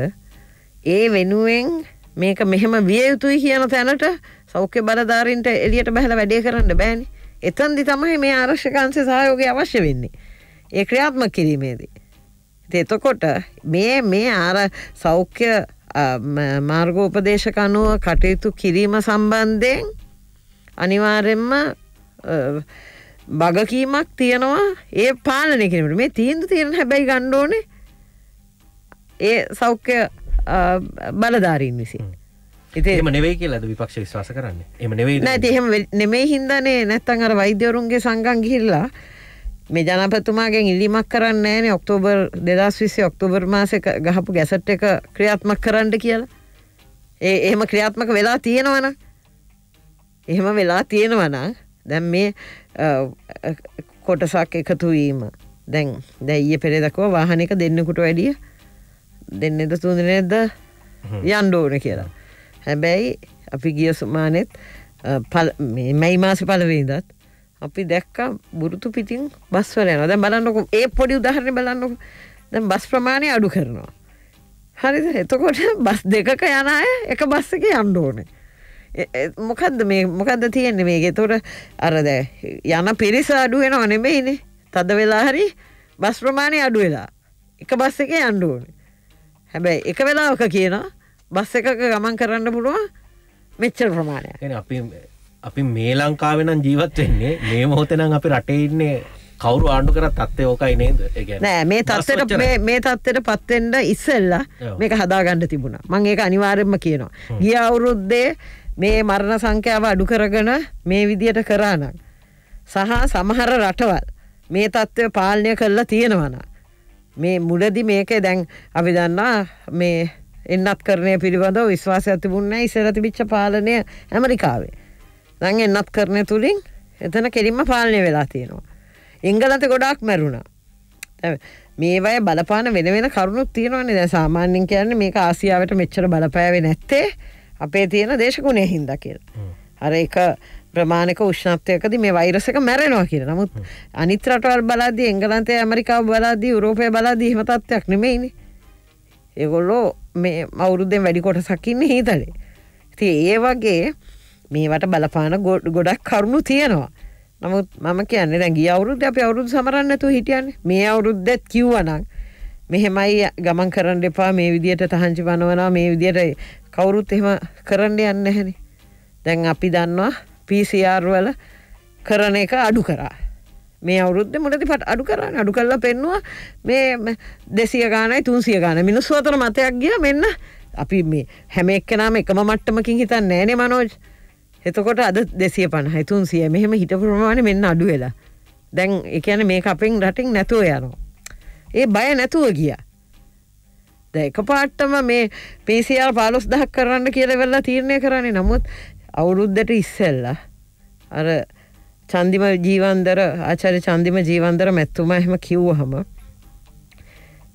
ඒ වෙනුවෙන් මේක මෙහෙම විය යුතුයි කියන තැනට සෞඛ්‍ය බලධාරින්ට එලියට බැහල වැඩේ කරන්න බෑනි. එතන්දි තමයි මේ ආරක්ෂකන්සේ සහයෝගය අවශ්‍ය වෙන්නේ. ඒ ක්‍රියාත්ම කිරීමේදී. ඉතින් එතකොට මේ මේ ආර සෞඛ්‍ය අ, ම- මාර්ගෝපදේශක අනුව කටයුතු කිරීම සම්බන්ධයෙන් අනිවාර්යෙන්ම අ, බගකීමක් තියෙනවා. ඒ පාලනය කිරීමට මේ තීන්දු තියෙන හැබැයි ගණ්ඩෝනේ ඒ සෞඛ්‍ය බලධාරීන් විසින්. එම නෙවෙයි කියලාද විපක්ෂ විශ්වාස කරන්නේ. එම නෙවෙයි නැති එහෙම නෙමෙයි හින්දනේ. නැත්තන් අර වෛද්‍යවරුන්ගේ සංගම් ගිහිල්ලා මේ ජනපතුමාගෙන් ඉල්ලීමක් කරන්න ෑනේ ඔක්තෝබර් දෙදස් විස්සේ ඔක්තෝබර් මාසක ගහපු ගැසට් එක ක්‍රියාත්මක් කරන්න කියලා. ඒ එහෙම ක්‍රියාත්මක වෙලා තියෙනවන එහෙම වෙලා තියෙනවන දැන් මේ කොටසක් එකතුවීම දැන් දැයිය පෙරෙදකව වාහනක දෙන්නෙකුට වැඩිය දෙන්නෙද තුන්දනෙද යන්ඩ ඕන කියලා. හැබැයි අපි ගිය සුමානෙත් මැයි මාසි පලවේදත් අපි දැක්ක බුරුතු පිටින් බස්වල යන දැන් බලන්නකො ඒ පොඩි උදාහරණ බලන්නකො. දැන් බස් ප්‍රමාණය අඩු කරනවා. හරිද? එතකොට බස් දෙකක යන අය එක බස් එක මොකද්ද මේ මොකද්ද තියෙන්නේ මේක? එතකොට අර දැන් යන පිරිස අඩු වෙනව නෙමෙයිනේ. තද වෙලා හරි බස් ප්‍රමාණය අඩු වෙලා. එක බස් එක යන්න ඕනේ. හැබැයි එක වෙලාවක කියනවා බස් එකක ගමන් කරන්න පුළුවන් මෙච්චර ප්‍රමාණයක්. ගැන අපි අපි මේ ලංකාවෙනම් ජීවත් වෙන්නේ මේ මොහොතනම් අපි රටේ ඉන්නේ කවරු ආණ්ඩු කර තත්වය ඕකයි නේද? නෑ මේ තත්වට. මේ මේ තත්වට පත්වෙන්ඩ ඉස්සෙල්ලා. මේක හදාගන්න තිබුණ. මං ඒක අනිවාර්යෙන්ම කියනවා. ගිය අවුරුද්දේ මේ මරණ සංඛ්‍යාව අඩු කරගෙන මේ විදියට කරානම් සහ සමහර රටවල් මේ තත්ත්වය පාලනය කරලා තියෙනවන මේ මුලදි මේක දැන් අපි දන්නා මේ එන්නත් කරනය පිළිබඳව විශ්වාසයක් තිබුන්න ඉසර තිබිච්ච පාලනය ඇමරිකාවේ. දැන් එන්නත් කරනය තුළින් එතන කෙලින්ම පාලනය වෙලා තියෙනවා. එංගලත ගොඩාක් මැරුණා. දැන් මේවය බලපාන වෙන වෙන කරුණුත් තියෙනවනේ. දැන් සාමාන්‍යයෙන් කියන්නේ මේක ආසියාවට මෙච්චර බලපෑවේ නැත්තේ. අපේ තියෙන දේශගුණය හින්දා කියලා. අර එක ප්‍රමාණික උෂ්ණත්වයකදී මේ වෛරස් එක මැරෙනවා කියලා. නමුත් අනිත් රටවල් බලද්දී එංගලන්තය ඇමරිකාව බලද්දී යුරෝපය බලද්දී එහෙම තත්ත්වයක් නෙමෙයිනේ. ඒගොල්ලෝ මේ අවුරුද්දෙන් වැඩි කොටසක් ඉන්නේ හීතලේ. ඉතින් ඒ වගේ මේවට බලපාන ගො- ගොඩක් කරුණු තියෙනවා. නමුත් මම කියන්නේ දැන් ගිය අවුරුද්දේ අපි අවුරුදු සමරන්න නැතුව හිටියන්නේ. මේ අවුරුද්දෙත් කිව්වනම් මෙහෙමයි ගමන් කරන්න එපා. මේ විදියට තහංචි පනවනවා මේ විදියට කවුරුත් එහෙම කරන්න යන්නේ නැහැනේ. දැන් අපි දන්නවා PCR වල කරන එක අඩු කරා. මේ අවුරුද්ද මුලදි පට අඩු කරන්න අඩු කරලා පෙන්නවා මේ ම- දෙසිය ගානයි තුන්සිය ගාන මිනිස්සු අතර මතයක් ගිය මෙන්න. අපි මේ හැම එක්කෙනාම එකම මට්ටමකින් හිතන්නේ නෑනේ මනෝජ්. එතකොට අද දෙසිය පණහයි තුන්සිය. මෙහෙම හිට ප්‍රමාණය මෙන්න අඩු වෙලා. දැන් එකන මේ අපෙන් රටින් නැතුව යනවා. ඒ බය නැතුව ගිය. එක පාට්ටම මේ පිසිල් පාලොස් දහක් කරන්න කියල වෙල්ලා තීරණය කරන්නේ. නමුත් අවුරුද්ධට ඉස්සෙල්ලා අර චන්දිම ජීවන්දර ආචරි චන්දිම ජීවන්දර මැත්තුම එහෙම කිව්වහම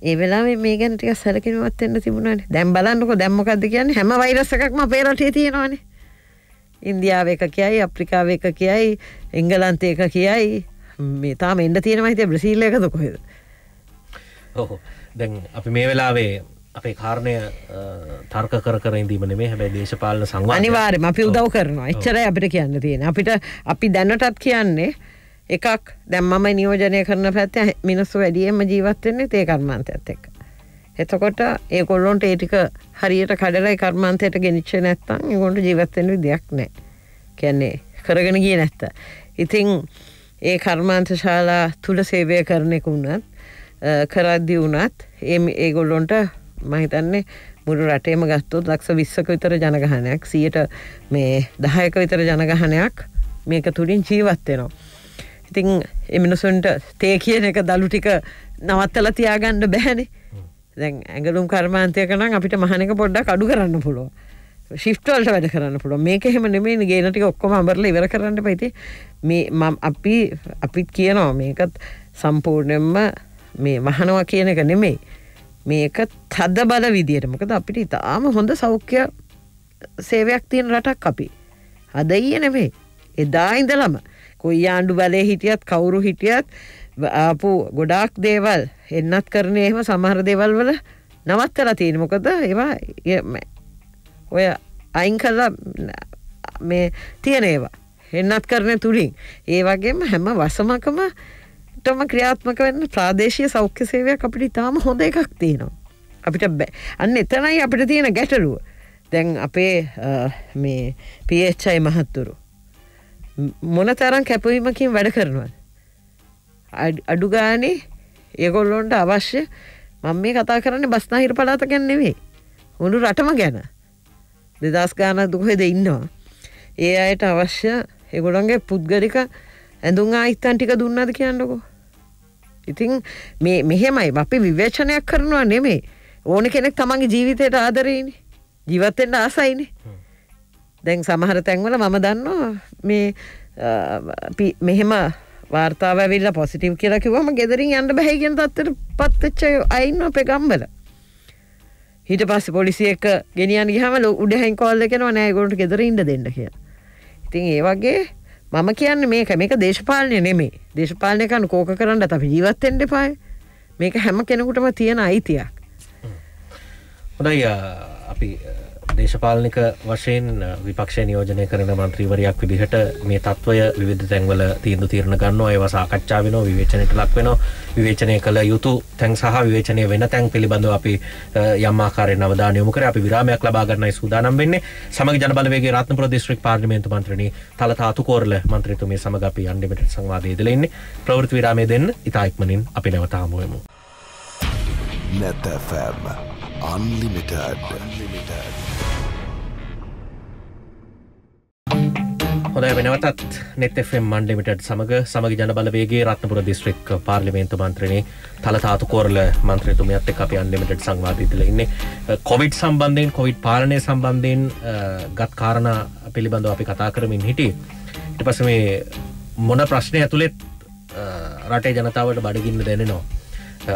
ඒ වෙලා මේ ගැනටික සැලකිනවත් එන්න තිබුණන. දැම් බලන්නක දැම්මකක්ද කියන්න? හැම වෛරසකක්ම පේරටේ තියෙනවානේ. ඉන්දියාව එක කියයි අප්‍රිකාව එක කියයි එංගලන්තය එක කියයි. මේ තාම එන්න තියෙන හිතේ බ්‍රසීල්ල එකද කොහෙද? ඔහු දැන් අපි මේ වෙලාවේ අපේ කාරණය තර්ක කර කර ඉදීම නෙමේ හැබැයි දේශපාලන සංවා අනිවාර්යම අපි උදව් කරනවා. එච්චරයි අපිට කියන්න තියෙන අපිට අපි දැන්නටත් කියන්නේ එකක්. දැම් මම නියෝජනය කරන පැත්ත මිනිස්සු වැඩියම ජීවත්වෙන්නේ තේ කර්මාන්තයත් එක්ක. එතකොට ඒ කොල්ලොන්ට ඒටික හරියට කඩලයි කර්මාන්තයට ගෙනනිච්ච නැත්තම් ඒගොන්ට ජීවත්වෙන විදියක් නෑ කියන්නේ කරගෙන ගිය නැත්ත ඉතිං ඒ කර්මාන්ත ශාලා තුළ සේවය කරනෙකුන්නත් කරද්දි වුණත් ඒ ඒගොල්ලොන්ට මහිතන්නේ මුරු රටේම ගත්තොත් ලක්ෂ විස්සක විතර ජනගහනයක් සියට මේ දහයක විතර ජනගහනයක් මේක තුළින් ජීවත්වෙනවා. ඉතිං එමිනිසුන්ට තේ කියන එක දළු ටික නවත්තල තියාගන්න බැහැනේ දැන් ඇඟලුම් කර්මාන්තයක නම් අපිට මහනක පොඩ්ඩක් අඩු කරන්න පුළුව ශිෂ්ටවල්ට වැඩ කරන්න පුළුව මේක එහෙම නෙමේ ගේනටික ඔක්කොම අබරල ඉවර කරන්න පයිති මේ මම් අපි අපිත් කියනවා මේකත් සම්පූර්ණයෙන්ම මේ මහනවා කියන එක නෙමෙයි. මේක තද බල විදියට. මොකද අපිට ඉතාම හොඳ සෞඛ්‍ය සේවයක් තියෙන රටක් අපි. අද ඊය නෙවේ එදා ඉඳලම කොයි ආණ්ඩු බලය හිටියත් කවුරු හිටියත් ආපු ගොඩාක් දේවල් එන්නත් කරන එහෙම සමහර දේවල් වල නවත් කලා තියෙන මොකද ඒවා ඔය අයින් කල්ලා මේ තියෙන ඒවා. එන්නත් කරන තුළින් ඒ වගේම හැම වසමකම ටම ක්‍රියාත්මක වෙන්න ප්‍රාදේශය සෞඛ්‍ය සේවයක් අපිට ඉතාම හොඳ එකක් තියෙනවා. අපිට බෑ අන්න එතනයි අපිට තියෙන ගැටලුව. දැන් අපේ මේ පච්චයි මහත්තුරු. මොන තරම් කැපවීමකින් වැඩ කරනවද. අඩුගානේ ඒගොල්ලොන්ට අවශ්‍ය මං මේ කතා කරන්න බස්නාහිර පලාත ගැන් නෙවෙයි. උුණු රටම ගැන දෙදස් ගානක් දුකොහෙද ඉන්නවා. ඒ අයට අවශ්‍ය එගොළන්ගේ පුද්ගලික ඇඳුම් ආයිත්තන් ටික දුන්නද කියන්නකෝ. ඉතින් මේ මෙහෙමයි. අපි විවේචනයක් කරනවා නෙමේ ඕන කෙනෙක් තමන්ගේ ජීවිතයට ආදරයනි ජීවත්තෙන්ට ආසයිනේ. දැන් සමහර තැන්වල මම දන්නවා මේ මෙහෙම වාර්තාව විල්ල පොසිටව් කියලා කිවම ගෙදරින් යන්න බැහිගෙන් තත්තට පත්වෙච්ච අයින්න අප ගම්බල හිට පස්ස පොලිසිය එක ගෙනියන් හම උඩහැන් කොල්ල කෙනවා නෑගොට ගෙදර ඉන්න දෙන්න කිය ඉතින් ඒ වගේ මම කියන්න මේක මේක දේශපාලනය නෙමේ දේශපාලනයකන්න කෝක කරන්න අපි ජීවත්තෙන්ට පාය මේක හැම කෙනෙකුටම තියෙන අයිතියක්. හොඳයි අපි දේශපාලනික වශයෙන් විපක්ෂ නියෝජනය කරන මන්ත්‍රීවරයක් විදිහට මේ තත්වය විවිධ තැන්වල තීන්දු තීරණ ගන්නවා. ඒව සාකච්ඡා වෙනවා විවේචනයට ලක් වෙනවා. විවේචනය කළ යුතු තැන් සහ විවේචනය වෙන තැන් පිළිබඳව අපි යම් ආකාරයෙන් අවධානය යොමු කරේ අපි විරාමයක් ලබා ගන්නයි සූදානම් වෙන්නේ. සමග ජනබලවේගයේ රත්නපුර දිස්ත්‍රික් පාර්ලිමේන්තු මන්ත්‍රණී තලතාතු කෝරල මන්ත්‍රීතුමිය සමග අපි අන්ලිමිටඩ් සංවාදයේ ඉදලා ඉන්නේ. ප්‍රවෘත්ති විරාමයේ දෙන්න ඉතා ඉක්මනින් අපි නැවත හමු වෙමු. නැත FM Unlimited. Unlimited. හොඳ වෙනවතත් නෙතෙම් මන්ඩිමිට සමඟ සමග ජනබලවේගේ රත්නපුර දිස්ත්‍රික් පාර්ලිමේන්තු මන්ත්‍රණය තලතාතු කෝරල මන්ත්‍රතුමයත් එක් අපි අන්ඩිමිට සංවාධීතල ඉන්නේ. කොවිඩ් සම්බන්ධයෙන් කොවිඩ් පාලනය සම්බන්ධයෙන් ගත් කාරණ පිළිබඳව අපි කතා කරමින් හිටිය. ඉට පස මේ මොන ප්‍රශ්නය ඇතුළෙත් රටේ ජනතාවට බඩගින්න දැනෙනවා.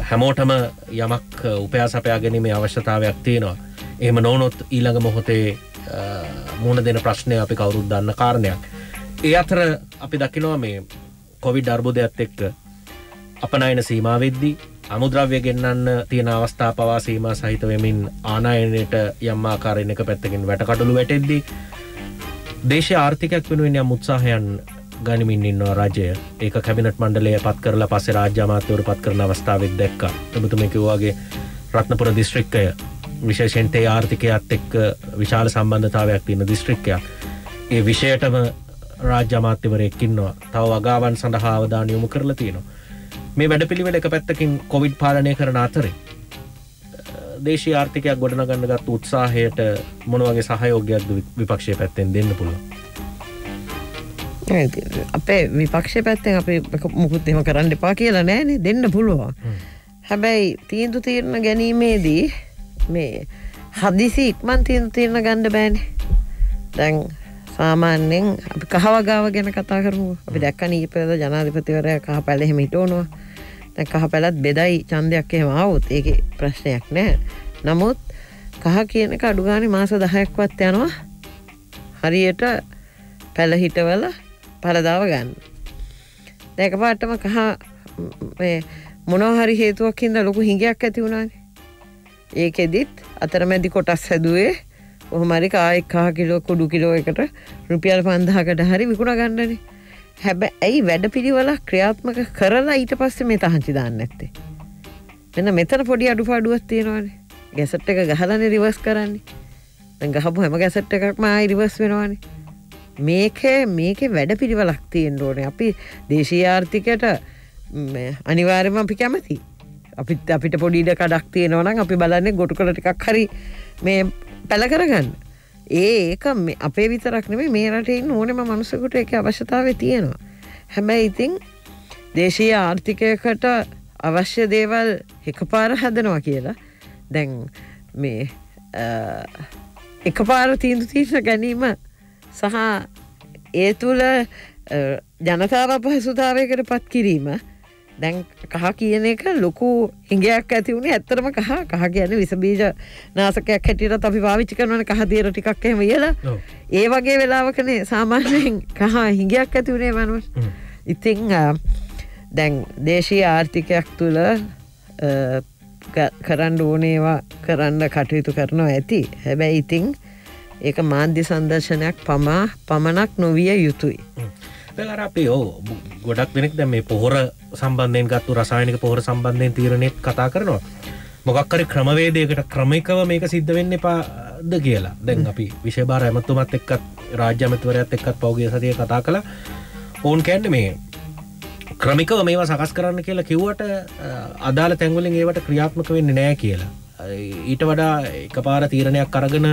හැමෝටම යමක් උපයාසපයා ගැනීමේ අවශ්‍යතාවයක් තියෙනවා. එහෙම නොවනොත් ඊළඟ මොහොතේ මුණ දෙන ප්‍රශ්නය අපි කවුරුත් දන්න කාරණයක්. ඒ අතර අපි දකිනවා මේ කොවිඩ් අර්බුදයක්ත් එක්ක අපනයන සීමාවෙද්දී අමුද්‍රව්‍ය ගෙන්න්න තියෙන අවස්ථා පවා සීම සහිත වෙමින් ආනායනයට යම්මාකාරයෙන් එක පැත්තකින් වැටකටලු වැටෙද්දී දේශ ආර්ථිකයක් වෙනුවෙන් යම් උත්සාහයන් ගනිමින් ඉන්නවා රජය ඒක කැබිනට මණ්ඩලය පත් කරලා පස්සේ රාජ්‍යමාතවරු පත් කරන අවස්ථාවත් දැක්ක එමතුමකිවවාගේ රත්නපුර දිස්ත්‍රික්කය විශේෂෙන් තේ ආර්ථිකයත් එක්ක විශාල සම්බන්ධතාවයක් තියන දිස්ත්‍රික්කයක් ඒ විෂයටම රාජ්‍යමාත්‍යවරයක්කින්නවා තව වගාවන් සඳහා අවධාන යොමු කරලා තියෙනවා. මේ වැඩ පිළිවෙල එක පැත්තකින් කොවිඩ් පාලනය කරන අතරේ දේශී ආර්ථිකයක් ගොඩනගන්න ගත් උත්සාහයට මොනවගේ සහයෝගයක් විපක්ෂය පැත්තෙන් දෙන්න පුළුව අපේ විපක්ෂ පැත්තෙන් අපි මුකුත් එම කරන්න එපා කියලා නෑනේ දෙන්න පුළුවන්. හැබැයි තීන්දු තීරණ ගැනීමේදී මේ හදිසි ඉක්මන් තියන තිරණ ගණ්ඩ බෑන. දැන් සාමාන්‍යෙන් අපි කහවගාව ගැන කතා කරමු. අපි දැක්ක නීපද ජනාධිපතිවරය කහ පැලෙහෙම හිටෝනවා දැ කහ පැලත් බෙදයි චන්දයක් එහෙම අවුත් ඒක ප්‍රශ්නයක් නෑ නමුත් කහ කියන අඩුගාන මාස දහයක්වත් යනවා. හරියට පැල හිටවල පලදාව ගන්න. දැක පාටම කහ මොනහරි හේතුවක් හිද ලොකු හිඟයක් ඇති වුණානේ ඒකෙදිත් අතරමැදි කොටස් හැදුවේ ඔහමරි කායෙක් කහ කිලෝ කොඩු කිලෝ එකට රුපියල් පන්දහකට හරි විකුණ ගණඩන හැබ ඇයි වැඩ පිළිවලක් ක්‍රියාත්මක කරලා ඊට පස්සේ මේ තහංචි දාන්න ඇත්තේ මෙන්න මෙතන පොඩි අඩු පාඩුවත් තියෙනවානේ. ගැසට් එක ගහලන රිවස් කරන්නේ. ගහපු හැම ගැසට් එකක්ම ආයිරිවස් වෙනවානේ. මේක මේක වැඩ පිළිවලක් තියෙන් ඕනේ. අපි දේශී ආර්ථිකයට අනිවාර්යම අපි කැමති අපිත් අපිට පොඩිඩ කඩක් තියෙනවනම් අපි බලන්නේ ගොටු කළ ටිකක් හරි මේ පැල කරගන්න. ඒක අපේ විතරක් නෙමේ මේ රටඉන්න ඕනෙම මනුසකුට එක අවශ්‍යතාව තියෙනවා. හැබැයි ඉතිං දේශීය ආර්ථිකයකට අවශ්‍ය දේවල් එකපාර හදනවා කියලා. දැන් මේ එකපාර තීන්දු තීරණ ගැනීම සහ ඒ තුළ ජනතාව පහසුතාවයකට පත් කිරීම දැන් කහ කියන එක ලොකු හිඟයක් ඇති වුණේ ඇත්තරම කහ. කහ කියන විසබීජ නාසකයක් හැටියට අපි පාවිච්චි කරනවන. කහදීර ටිකක් එහෙම කියලා ඒ වගේ වෙලාවකනේ සාමාන්‍යයෙන් කහ හිඟයක් ඇති වුණේ මනුව ඉතිං දැන් දේශී ආර්ථිකයක් තුළ කරන්න ඕනේවා කරන්න කටයුතු කරනවා ඇති. හැබැයි ඉතිං ඒක මාධ්‍ය සංදර්ශනයක් පමා පමණක් නොවිය යුතුයි. අර අපේ ඕ ගොඩක් දෙනෙක් දැ මේ පොහොර සම්බන්ධයෙන් ගත්තු රසායනික පොහොර සම්බන්ධයෙන් තීරණෙත් කතා කරනවා. මොකක්කරි ක්‍රමවේදයකට ක්‍රමිකව මේක සිද්ධ වෙන්න එපාද කියලා. දැන් අපි විශෂභාර ඇමතුමත් එක්කත් රාජ්‍යමතවරයත් එක්කත් පෞගේ සතිය කතා කළ. ඔවුන් කැන්න මේ ක්‍රමිකව මේවා සකස් කරන්න කියලා කිව්වට අදාළ තැංගලින් ඒවට ක්‍රියාත්මක වෙන්න නෑ කියලා. ඊට වඩා එක පාර තීරණයක් අරගෙන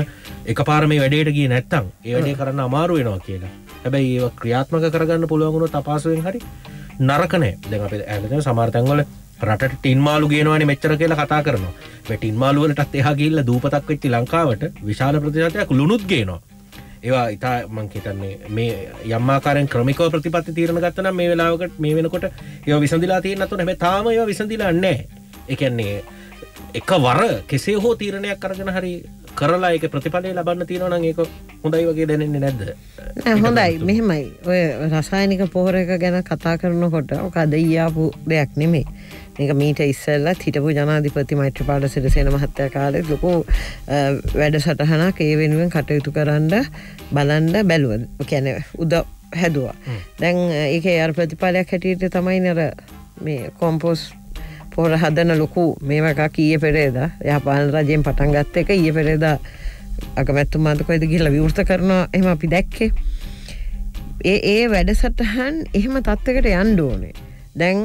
එක පාර මේ වැඩේට ගිය නැත්තම් ඒවැඩේ කරන්න අමාරු වෙනවා කියලා. හැබැයි ඒ ක්‍රියාත්මක කරගන්න පුළුවන්ගුණු තපාසුවෙන් හරි නරකනෑ දැන් අප ඇ සමාර්තැන්වල රට ටින් මාලු ගේනවාන මෙච්චර කියලා කතා කරනවා. ටින් මාලුවලටත් එහ ගිල්ල දූපතක් වෙච්චි ලංකාවට විශාල ප්‍රතිශතයක් ලුණුත් ගේනවා. ඒවා ඉතා මං හිතන්නේ මේ යම්මාකාරෙන් ක්‍රමිකව ප්‍රතිපත්ති තීරණ ගත්තන මේ වෙලාවකට මේ වෙනකොට ඒ විසඳලා තියෙනතු නැම තාම ඒවා විසඳලා නෑ එකන්නේ එක වර කෙසේ හෝ තීරණයක් කරගෙන හරි කරලා එක ප්‍රතිඵලය ලබන්න තියෙනවන ඒක හොඳයි වගේ දැනෙන්නේ නැද්ද? හොඳයි. මෙහෙමයි. ඔය රසායනික පෝර එක ගැන කතා කරනකොට ඕක අදයියාපු දෙයක් නෙමේ මේක මීට ඉස්සල්ල හිටපු ජනාධිපති මෛත්‍රපාල සිරසේන මහත්තය කාලෙත් ලොකු වැඩ සටහනක් ඒ වෙනුවෙන් කටයුතු කරන්න බලන්ඩ බැලුව කැන උද හැදවා. දැන් ඒක අර ප්‍රතිපාලයක් හැටියට තමයි නර මේ කොම්පෝස් පොර හදන ලොකු මේමකක් ඊය පෙරේද. යපාන රජයෙන් පටන් ගත්ත එක ඊය පෙරේද අකමැත්තු මතකොයිද කියලා විවෘත කරනවා. එම අපි දැක්කේ. ඒ ඒ වැඩසටහන් එහෙම තත්වකට යන්ඩ ඕනේ. දැන්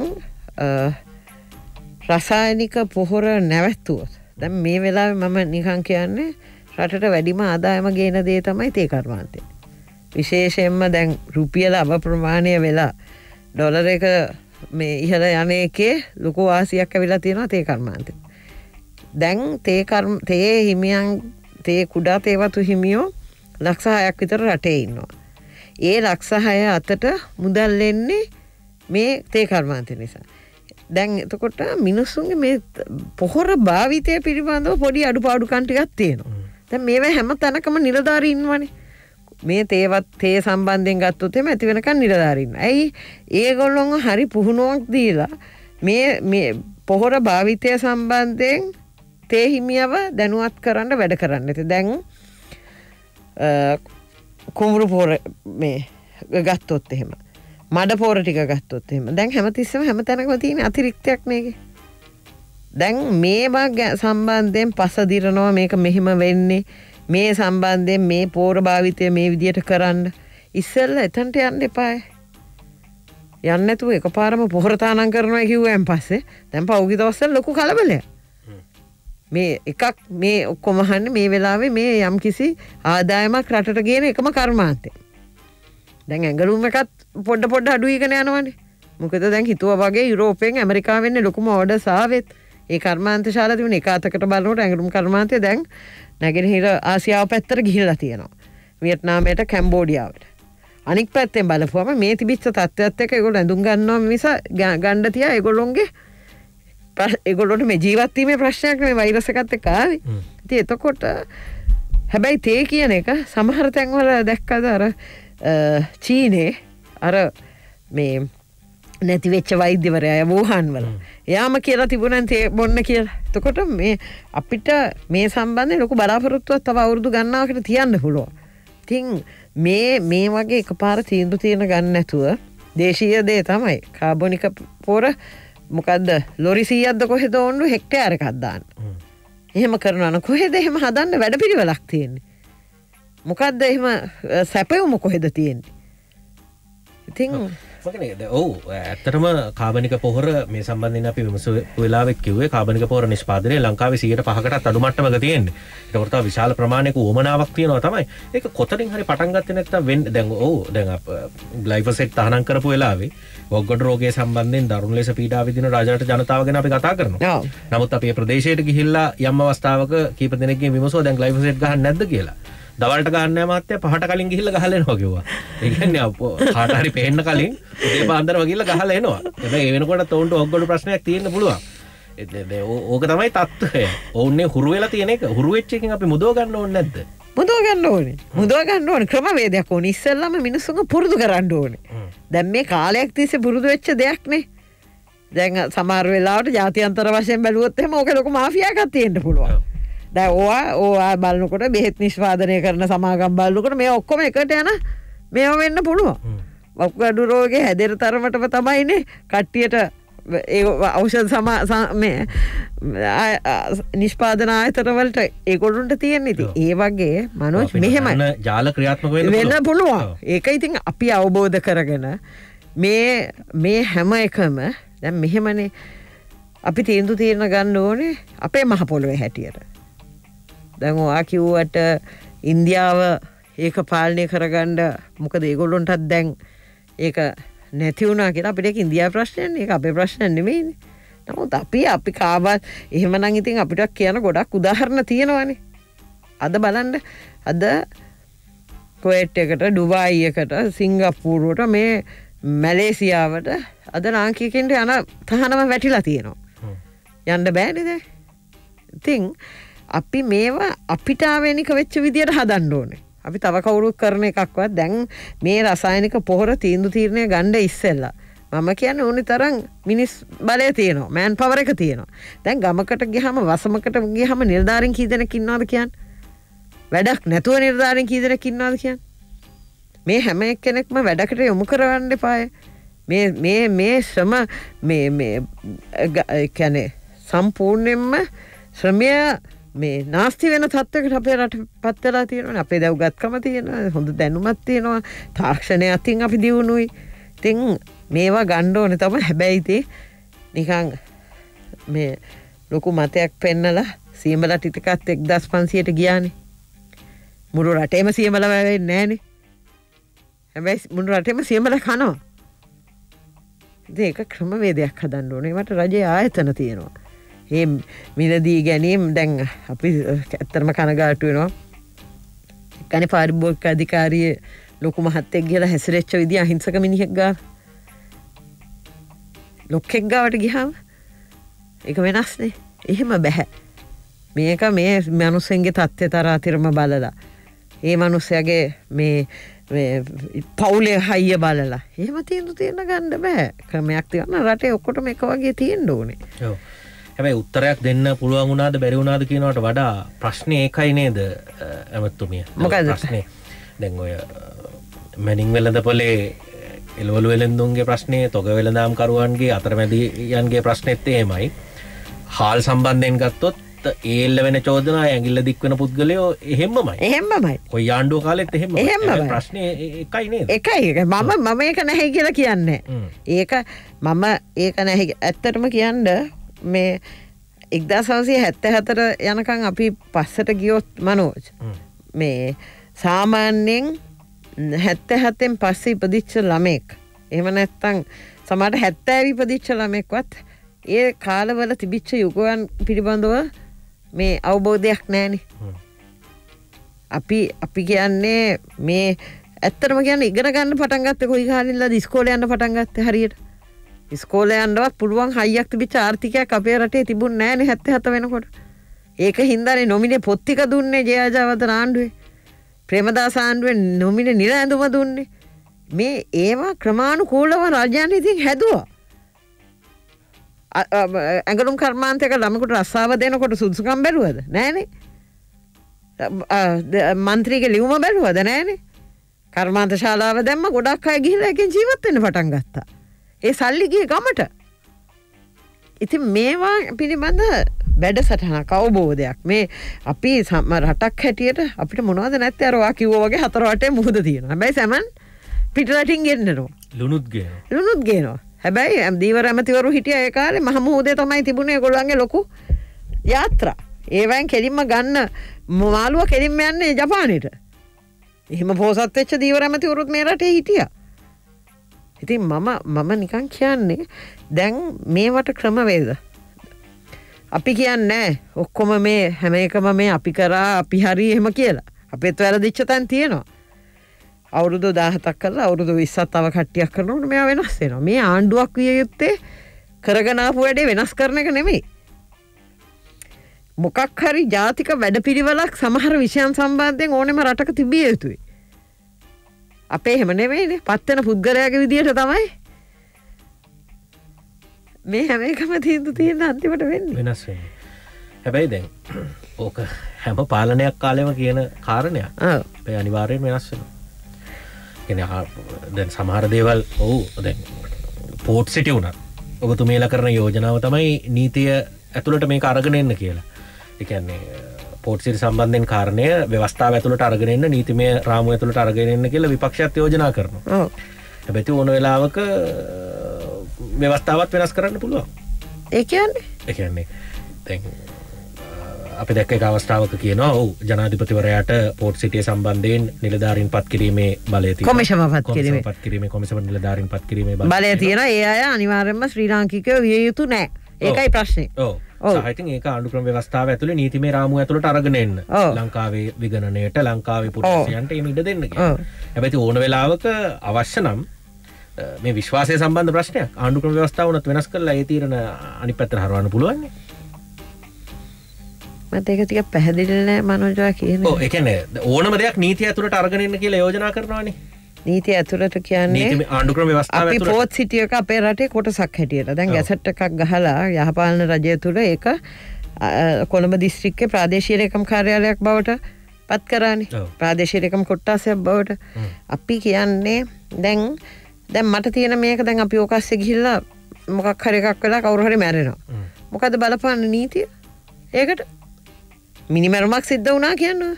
රසායනික පොහොර නැවැත්තුවොත්. දැන් මේ වෙලා මම නිකං කියන්නේ රටට වැඩිම ආදායම ගේන දේ තමයි තේ කර්මාන්තය. විශේෂයෙන්ම දැන් රුපියල අව ප්‍රමාණය වෙලා ඩොලර එක මේ ඉහළ යන එකේ ලොකු වාසියක් ඇවිලා තියෙනවා තේ කර්මාන්තය. දැන් තේකර්ම තේ හිමියන් තේ කුඩා තේවතු හිමියෝ ලක්ෂහයක් විතර රටේ ඉන්නවා. ඒ ලක්ෂහය අතට මුදල්ලෙන්නේ මේ තේ කර්මාන්තය නිසා. දැන් එතකොට මිනිස්සුන්ගේ මේ පොහොර භාවිතය පිළිබඳව පොඩි අඩු පාඩු කන්ටිගත් තියෙනවා. දැන් මේව හැම තැනකම නිලධාරීන්වනේ මේ තේවත් තේ සම්බන්ධයෙන් ගත්තොතෙම ඇති වෙනකන් නිලධාරින්න. ඇයි? ඒගොල්ලොන් හරි පුහුණුවක් දීලා මේ පොහොර භාවිතය සම්බන්ධයෙන් තේහිමියව දැනුවත් කරන්න වැඩ කරන්න. ඇති දැන් කුමරු පෝර මේ ගත්තොත් එහෙම මඩ පෝර ටික ගත්තොත් එහෙම දැන් හැමතිස්සම හැම තැනකම තියෙන අතිරික්තයක් මේක දැන් මේවා සම්බන්ධයෙන් පසදිරනවා මේක මෙහෙම වෙන්නේ. මේ සම්බන්ධයෙන් මේ පෝර භාවිතය මේ විදියට කරන්න. ඉස්සල්ල එතන්ට යන්න එපාය. යන්නතු එක පාරම පොහරතානන් කරනවා කිව්වයන් පස්සේ තැන් පෞගි දවස්සල් ලොකු කලබලය මේ එකක් මේ ඔක්කොමහන්න මේ වෙලාවේ මේ යම් කිසි ආදායමක් රටට ගෙන එකම කර්මාන්තය. දැන් ඇඟලුම් එකත් පොඩ්ඩ පොඩ්ඩ අඩුවීගෙන යනවනේ. මොකද දැන් හිතුව වගේ යුරෝපයෙන් ඇමරිකාවෙන්න ලොකුම ඕඩ සාවෙත්. ඒ කර්මාන්ත ශාලතිවන එක අතකට බලනට ඇඟරුම් කර්මාන්තය දැන් නැගෙනහිර ආසියාව පැත්තර ගිහිල්ලා තියෙනවා. වියට්නාමයට කැම්බෝඩියාවට. අනික් පැත්තෙන් බලපුවම මේ තිබිච්ච තත්ත්වත් එක එගොල්ලෝ ඇඳුම් ගන්නවා මිස ගණ්ඩ තියා ඒගොල්ලොන්ගේ ඒගොල්ලොට මේ ජීවත්වීමේ ප්‍රශ්නයක් මේ වෛරස එකත් එක්ක ආවේ. ඉතින් එතකොට හැබැයි තේ කියන එක සමහර තැන්වල දැක්කද අර චීනේ අර මේ නැතිවෙච්ච වෛද්‍යවරය වූහන් වල යාම කියලා තිබුණන් තේ බොන්න කියලා. තකොට මේ අපිට මේ සම්බන්ධය ලොකු බලාපොරොත්තුවත් තව අවුරුදු ගන්නාවට තියන්න පුළුව තිං මේ මේ වගේ එක පාර තීන්දු තියෙන ගන්න ඇතුව දේශීය දේ තමයි. කාබොනික පෝර මොකක්ද ලොරි සීයද්ද කොහෙද ඔන්නු හෙක්ට අරකක්දාන්න එහෙම කරනවන කොහෙද එහෙම හදන්න? වැඩ පිළිවෙලක් තියෙන්නේ. මොකක්ද එහෙම සැපයුම කොහෙද තියෙන්නේ? ඉතිං ඔවු ඇත්තටම කාබනික පොහර මේ සම්බන්ධන අපි විමස වෙලාවෙක් කිවේ කාබනික පොර නිෂ්පාදනය ලංකාව සියට පහකට අඩුමට්ටමක තියෙන් ටවරතා විශාල ප්‍රමාණයක ඕමනාවක් තියෙනවා තමයි. ඒක කොතරින් හරි පටන්ගත්ත නැත වෙන් දැන් ඕ දැන් ගලයිෆසෙට් තහනන් කරපු වෙලාවේ ඔොගොඩ රෝගේ සම්බන්ධෙන් දරුණ ලෙස පීඩා විදින රජට ජනතාවගෙන අපි කතා කරන නමුත් අපේ ප්‍රදේශයට ගිහිල්ලා යම් අවස්ථාවක කීප දෙනෙක් විමසෝ දැන් ලයිෆසෙට් ගහ නැද කියලා දවල්ට ගන්න මත්තය පහට කලින් ගිහිල්ල ගහලෙන හොකිවා ඒගන්න හටහරි පේන්න කලින් ඒ පාන්දර වගේල්ල ගහලෙනවා එ ඒවෙනකොට තවන්ට ඔක්ගොඩ ප්‍රශ්නයක් තියෙන පුළුවන්. ඕක තමයි තත්වය ඔවුන්නේ හුරුවෙලා තියෙනෙ හුරුවච්චකින් අපි මුදෝගන්න ඕන්න නැද්ද? මුදෝගන්න ඕනේ. මුදෝගන්න ඕන. ක්‍රම වේදයක් ඕන. ඉස්සල්ලම මිනිස්සුන් පුරුදු කරන්න ඕනේ. දැම් මේ කාලයක් තිසේ පුරුදු වෙච්ච දෙයක්නේ දැන් සමාර වෙලාට ජාතියන්තර වශයෙන් බැලුවොත්තම ඕක ලොක මාෆියකත් තියෙන්ට පුළුවන් දැ ඕවා ඕවා බලන්නකොට බෙහෙත් නිශ්වාදනය කරන සමාගම් බලන්නකොට මේ ඔක්කොම එකට යන මෙම වෙන්න පුළුවන්. වක්කඩු රෝගේ හැදෙර තරමටම තමයිනේ කට්ටියට අවෂද සමා නිෂ්පාදන ආයතරවලට ඒකොළුන්ට තියෙන ඉති ඒ වගේ මනෝජ් මෙහෙම ජාල ක්‍රියාත්මක වෙන්න පුළුවන්. ඒක ඉතින් අපි අවබෝධ කරගෙන මේ මේ හැම එකම දැම් මෙහෙමනේ. අපි තීන්දු තීරණ ගන්න ඕනේ අපේ මහපොළුවේ හැටියට දැන්වා කිව්වට ඉන්දියාව ඒක පාලනය කරගණ්ඩ මොකද ඒගොල්ලොන්ටත් දැන් ඒක නැතිවුණනා කියලා අපිට ඉන්දයා ප්‍රශ්නයන් ඒ අපේ ප්‍රශ්න නෙමේනි නමුත් අපි අපි කාවත් එහෙමනං ඉතින් අපිට කියන ගොඩක් උදාහරණ තියෙනවානේ. අද බලන්ඩ අද කොෙට් එකට? ඩුබායියකට සිංගප්පූරුවට මේ මැලේසියාවට අද ලාංකිකෙන්ට යන තහනම වැටිලා තියෙනවා. යන්ඩ බෑනිද ඉතිං අපි මේවා අපිටාවනික වෙච්ච විදියට හදන්න ඕනේ. අපි තව කවුරුත් කරන එකක්වත් දැන් මේ රසායනික පොහොර තීන්දු තීරණය ගණ්ඩ ඉස්සෙල්ලා. මම කියන්න ඕනි තරම් මිනිස් බලය තියනවා මෑන් පවර එක තියෙනවා. දැන් ගමකට ගහම වසමකට ගහම නිර්ධාරින් කීදන කින්නවාද කියන් වැඩක් නැතුව නිර්ධාරෙන් කීදන කින්නවාද කියන් මේ හැම එක් කෙනෙක්ම වැඩකට යොමු කරවන්න පාය මේ මේ ශ්‍රම මේ කැනේ සම්පූර්ණයෙන්ම ශ්‍රමය මේ නාස්ති වෙන තත්වකට අපේ රට පත්වෙලා තියෙන අපේ දැව්ගත්කම තියෙන හොඳ දැනුමත් තියෙනවා තාක්ෂණය අතින් අපි දියුණුයි. තිං මේවා ගණ්ඩෝන තම හැබැයිතේ නිකං මේ ලොකු මතයක් පෙන්නලා සියමල ටිටිකත් එක් දස් පන්සියට ගියානි. මුරු රටේම සියමල වැවෙන් නෑනෙ හැබැයි මුණු රටේම සියමල කනවා. ඒක ක්‍රමවේදයක් හදන්න ඕනේ. මට රජය ආයතන තියෙනවා. ඒ මිලදී ගැනීම් දැන් අපි ඇත්තරම කනගාටු වෙනවා. කන පාරිභෝග අධිකාරිය ලොකු මහත්තෙක් කියලා හැසිරෙච්ච විදි අහිංසක මිනිහෙක් ගා ලොක්කෙක් ගාවට ගිහාම එක වෙනස්නේ. එහෙම බැහැ මේක මේ මනුස්සෙන්ගේ තත්ත්ය තරාතිරම බලලා. ඒ මනුස්සයගේ මේ පවුලේ හයිය බලලා. එහෙම තියදු තියෙන ගණ්ඩ බෑ. ක්‍රමයක් තියන්න රටේ ඔක්කොට එක වගේ තියෙන් ඕනේ. හැබැයි උත්තරයක් දෙන්න පුළුවන් වුණාද බැරි වුණාද කියනවට වඩා ප්‍රශ්නය ඒකයි නේද ඇමත්තුමිය මොක ප්‍රශ්නය දැන් ඔය මැනිින් වෙලඳ පොලේ එල්වලු වෙළඳුන්ගේ ප්‍රශ්නය තොග වෙළදාම්කරුවන්ගේ අතරමැදියන්ගේ ප්‍රශ්නෙත් ඒමයි හාල් සම්බන්ධයෙන් ගත්තොත් ඒල්ල වෙන චෝදන ඇගිල්ල දික්වන පුද්ගලයෝ එහෙම්මමයි. එහෙම්මයි ඔය ආණ්ඩුව කාලෙත් එහෙම එහෙම ප්‍රශ්නය එකයිනේ එකයි මම මම ඒක නැහැ කියලා කියන්න. ඒක මම ඒක නැහැ ඇත්තටම කියන්න මේ එක්දා සවසය හැත්ත හතර යනකං අපි පස්සට ගියොත් මනෝජ් මේ සාමාන්‍යයෙන් හැත්ත හැත්තෙන් පස්ස ඉපදිච්ච ළමෙක්. එම නැත්තං සමට හැත්තෑවි පදිච්ච ළමෙක්වත් ඒ කාලවල තිබිච්ච යුගයන් පිළිබඳව මේ අවබෝධයක් නෑනි අපි අපි කියන්නේ මේ ඇත්තරම කියන්න ඉගෙන ගන්න පටන්ගත්ත කොයි කාලිල්ලා දිස්කෝලයන්න පටන්ගත්ත හරියට ස්කෝලයන්ටවත් පුළුවන් හයියක් තිබිච ආර්ථිකයක් අපේ රටේ තිබුණ නෑන හැත්ත හත වෙනකොට. ඒක හින්දනේ නොමිනේ පොත්තික දුන්නේ ජයාජාවත ආණ්ඩුවේ ප්‍රේමදාසාන්ඩුවෙන් නොමින නිර ඇඳුම දුන්නේ. මේ ඒවා ක්‍රමාණු කූලව රජයන් ඉතින් හැදවා. ඇඟලුම් කර්මාන්තයක ළමකුට රස්සාාව දෙනකොට සුදුසුකම් බැලුවද? නෑනේ මන්ත්‍රීක ලිවම බැලුවද? නෑනේ කර්මාන්ත ශාලාව දැම්ම ගොඩක් අය ගිහිල එකෙන් ජීවත්වෙන පටන් ගත්තා. ඒ සල්ලිගිය ගමට. ඉතින් මේවා පිළිබඳ වැඩ සටහන කවබෝධයක් මේ අපි සම්ම රටක් හැටියට අපිට මොනවද නැත්ත අරවා කිව්වගේ හතරවටේ මුහද තියෙන හැබැයි සැමන් පිටරටින් ගෙන්න්නනවා ලුණුත්ගේ ලුණුත් ගේනවා. හැබැයි ඇම් දීවර ඇමතිවරු හිටිය ඒකාල මහමුහදේ තමයි තිබුණේ ගොළන්ගේ ලොකු යාත්‍රා. ඒවයින් කෙලින්ම ගන්න මාළුව කෙලින්ම යන්නේ ජපානයට එහෙම පෝසත් එච්ච දීවර ඇමතිවරුත් මේ රටේ හිටිය ඉතින් මම මම නිකන් කියන්නේ දැන් මේවට ක්‍රමවේද? අපි කියන්න ඔක්කොම මේ හැම එකම මේ අපි කරා අපි හරි එහෙම කියලා. අපත් වැරදිච්ච තැන් තියෙනවා. අවුරුදු දාහතක් කරලා අවුරුදු විස්සත් තව කට්ටියක් කරනට මෙයා වෙනස් වෙනවා. මේ ආණ්ඩුවක් විය යුත්තේ කරගනාපු වැඩේ වෙනස් කරන එක නෙමෙයි. මොකක් හරි ජාතික වැඩ පිළිවලක් සමහර විෂයන් සම්බන්ධයෙන් ඕනෙම රටක තිබිය යුතුයි. අපේ හෙම නෙවෙයිනේ. පත්වන පුද්ගලයාගේ විදියට තමයි මේ හැම එකම තීන්දු තියෙන අන්තිමට වෙන්න. වෙනස් වෙන හැබැයි දැන් ඕක හැම පාලනයක් කාලෙම කියන කාරණයක්. අපේ අනිවාර්යෙන් වෙනස් වෙන දැන් සමහර දේවල් ඔහු දැන් පෝට් සිටි වුණ ඔබතුමේලා කරන යෝජනාව තමයි නීතිය ඇතුළට මේ අරගෙන එන්න කියලා. එකන්නේ පෝට්සිරි සම්බන්ධෙන් කාරණය ව්‍යවස්ථාව ඇතුළට අරගෙනන්න නීතිමය රාම ඇතුළට අරගෙනන්න කියලා විපක්ෂත් යෝජනා කරන හැබැති ඕන වෙලාවක ව්‍යවස්ථාවත් වෙනස් කරන්න පුළුවන්. ඒ කියන්නේ? එකන්නේ තැන් අපි දැක්ක අවස්ථාවක කියන ඔවු ජනාධිපතිවරයාට පෝට් සිටිය සම්බන්ධයෙන් නිලධාරින් පත් කිරීමේ බලය කොමිෂම පත් කිරීම. පත් කිරීම කොමිසම නිලධාරින් පත් කිරීම බලය තියෙන ඒ අය අනිවාර්යම ශ්‍රී ලාංකිකව විය යුතු නෑ. ඒකයි ප්‍රශ්නය සහිතින් ඒ ආණඩුක්‍රම ව්‍යවස්ථාව ඇතුළ නීතිමේ රාමුව ඇතුළට අරගෙනන්න ලංකාවේ විගණනයට ලංකාවේ පුරසියන්ට ඉඩ දෙන්න ඇබැති ඕන වෙලාවක අවශ්‍ය නම් මේ විශ්වාසය සම්බන්ධ ප්‍රශ්නයක්. ආණ්ඩුක්‍රම ව්‍යවස්ථාවනත් වෙනස් කරලා ඒ තීරණ අනි පැත්තර හරවන්න පුළුවන්නේ. මත ඒක තික පැහැදිලිනෑ මනෝජවා කියන එකන ඕනම දෙයක් නීති ඇතුළට අර්ගනන්න කියලා යෝජනා කරනවානේ නීති ඇතුළට කියන්නේ අපි පෝත් සිටියක අපේ රටේ කොටසක් හැටියට. දැන් ගැසට් එකක් ගහලා යහපාලන රජය තුළ ඒක කොළඹ දිස්ත්‍රික්කේ ප්‍රාදේශීරයකම් කාර්යාලයක් බවට පත් කරන්නේ ප්‍රාදේශීරකම් කොට්ටාසයක් බවට. අපි කියන්නේ දැන් දැන් මට තියෙන මේක දැන් අපි ඕකස්සේ ගිහිල්ලා මොකක් හරි එකක් වෙලා කවුරු හරි මැරෙනවා. මොකද බලපාන්න නීතිය? ඒකට මිනිමැරුමක් සිද්ධ වුණා කියන්නවා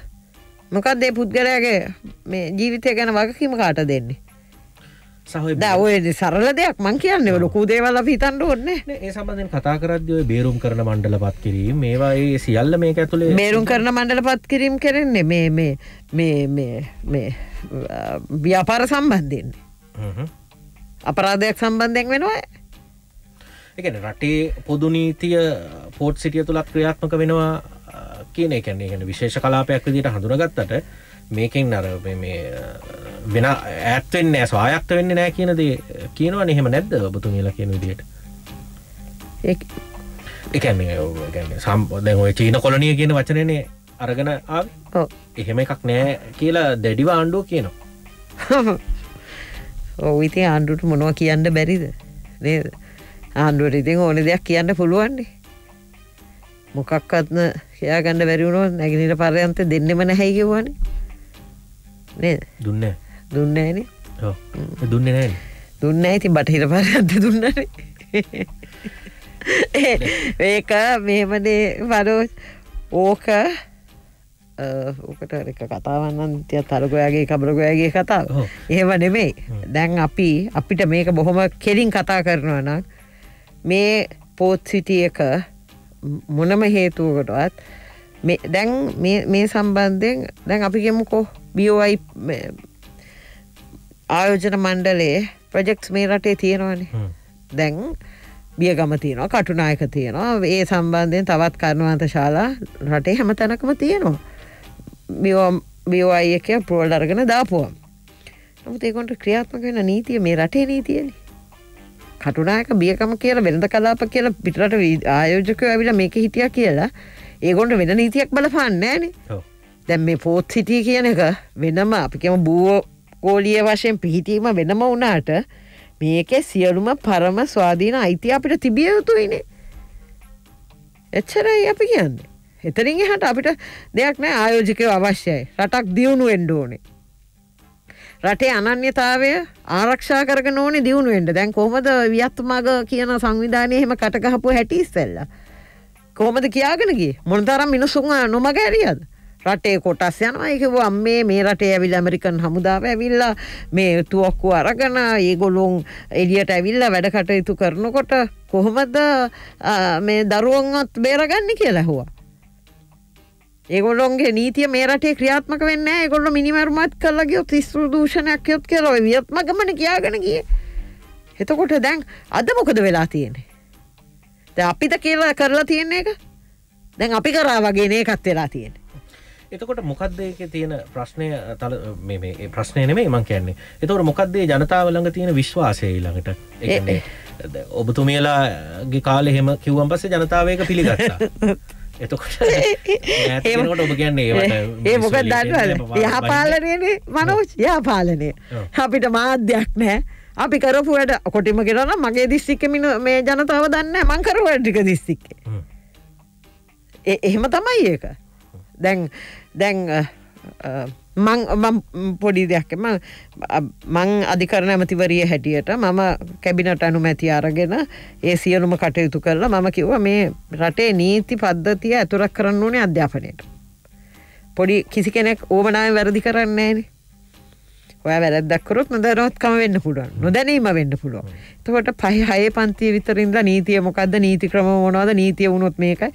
මොකක් දේ පුද්ගලයාගේ මේ ජීවිතය ගැන වගකීම කාට දෙන්නේ? ඔය සරල දෙයක් මං කියන්න ලොකු දේවල් හිතන්න ඕන්න ඒ සබඳෙන් කතා කරද්‍යය බේරුම් කරන මණ්ඩල පත් කිරීම මේවා ඒ සියල්ල මේ ඇතුළේ බේරුම් කරන මණ්ඩල පත් කිරීම කරන්නේ මේ මේ මේ මේ මේ ව්‍යාපාර සම්බන්ධයෙන්නේ අපරාධයක් සම්බන්ධයෙන් වෙනවා එකන රටේ පොදු නීතිය පෝට් සිටිය තුළත් ක්‍රියාත්මක වෙනවා කියන එකන්නේ ගැන විශේෂ කලාපයක් විදිට හඳුනගත්තට මේකෙන් නර වෙන ඇත්වෙන්න ස්වායක්ත වෙන්න නෑ කියනද කියනවා එහෙම නැද්ද ඔබතු කියලා කියන විදියට එකන්නේ සම්බෝධ ඔය චීන කොලනිය කියන වචනයනේ අරගෙන එහෙම එකක් නෑ කියලා දැඩිව ආණ්ඩුව කියනවා. ඔවිති ආණ්ඩුට මොනව කියන්න බැරිද? නේද? ආණ්ඩුවට ඉතින් ඕන දෙයක් කියන්න පුළුවන්නේ මොකක්වත්න කියයාගන්න බැරිවුණෝ නැගිනිට පරයන්ත දෙන්නෙම නැහැකිවන නේ දුන්න. දුන්න ඇන දුන්න නෑ දුන්න ඇති බටහිර පරයන්ත දුන්නන. ඒක මෙමනේ වරෝ ඕක ඕකට එක කතාවන්න තිය තලකොයාගේ කබරගොයාගේ කතාව. ඒව නෙමෙයි. දැන් අපි අපිට මේක බොහොම කෙලින් කතා කරනවා නම් මේ පෝත් සිටිය එක මොනම හේතුවකටවත් දැන් මේ සම්බන්ධයෙන් දැන් අපි ගෙමුකෝ බියෝයි ආයෝජන මණ්ඩලේ ප්‍රජෙක්ස් මේ රටේ තියෙනවානේ. දැන් බියගම තියෙනවා කටුනායක තියෙනවා. ඒ සම්බන්ධයෙන් තවත් කරනවන්ත ශාලා රටේ හැම තැනකම තියෙනවා. බියෝයි එක ප්‍රෝල් අරගෙන දාපුුවම් නමුත් ඒකොට ක්‍රියාත්මක වෙන නීතිය මේ රටේ නීතියනේ කටුනායක බියකම කියලා වෙනද කලාප කියලා පිටරට ආයෝජකය ඇවිල මේක හිටිය කියලා. ඒගොන්ට වෙන නීතියක් බලපාන්න ෑන දැන් මේ පෝත් සිටිය කියන එක වෙනම අපිකම බූෝ කෝලිය වශයෙන් පිහිටීම වෙනම වුණාට මේකේ සියලුම පරම ස්වාධීන අයිතිය අපිට තිබිය යුතුයිනේ. එච්චරයි අපි කියන්නේ. එතරින් එහට අපිට දෙයක් නෑ ආයෝජිකය අවශ්‍යයි. රටක් දියුණු එන්ඩෝනේ රටේ අනන්‍යතාවය ආරක්ෂා කරන ඕනේ දියුණුවෙන්ට දැන් කොහොමද වියත්තුමග කියන සංවිධානය එහෙම කටකහපු හැටිස්සෙල්ල කොහොමද කියාගෙනගේ මොනතරම් මිනිසුන් නොමග ඇරියද රටේ කොටස් යනවා. එකව අම්මේ මේ රටේ ඇවිල් ඇමරිකන් හමුදාව ඇවිල්ලා මේ තුවක්කු අරගන ඒගොලුන් එලියට ඇවිල්ලා වැඩ කටයුතු කරනකොට කොහොමද මේ දරුවන්ත් බේරගන්න කියලා හවා ඒගොල්ලොන්ගේ නීතිය මේ රටේ ක්‍රියාත්මක වෙන්න ගොල්ල මිනිමරුමත් කල්ලගේ තිස්තුර දූෂණයක් යොත් කියලව වියත්ම ගමන කියාගෙන ගිය. එතකොට දැන් අද මොකද වෙලා තියෙන්නේ? ද අපිට කියලා කරලා තියෙන්නේ එක දැන් අපි කරා වගේ ඒකත් වෙලා තියෙන එතකොට මොකක්ද එක තියෙන ප්‍රශ්නය? තල මේ ප්‍රශ්නය නෙමේ මං කියන්නේ. එතවට මොකක්දේ ජනතාව ළඟ තියෙන විශ්වාසය ළඟට ඔබතුමියලාගේ කාලෙ හෙම කිව්වන් පස්සේ ජනතාවයක පිළිගත්තා එතකොට ඒකට ඔබ කියන්නේ ඒ මොක දන්නවද? යහපාලනයනේ මනෝච් යහපාලනය. අපිට මාධ්‍යයක් නෑ අපි කරපුයට කොටිම කරන මගේ දිස්සික්ක මින මේ ජනතාව දන්න මංකරුවට ටික දිස්සික්කේ එහෙම තමයි ඒක. දැන් දැන් මං පොඩි දෙයක්ම මං අධිකරණ ඇමතිවරිය හැටියට මම කැබිනට අනුමැති අරගෙන ඒ සියලුම කටයුතු කරලා මම කිව්ව මේ රටේ නීති පද්ධතිය ඇතුරක් කරන්න ඕනේ අධ්‍යාපනයට. පොඩි කිසි කෙනෙක් ඕමනාය වැරදි කරන්නේන. ඔය වැරදක්කරොත් නොදරොත්කම වෙන්න පුළුවන් නොදැනීම වෙන්න පුළුවන්. තකොට පහ හය පන්තිය විතරින්ද නීතිය මොකක්ද නීති ක්‍රම මොනවද නීතිය වුණොත් මේකයි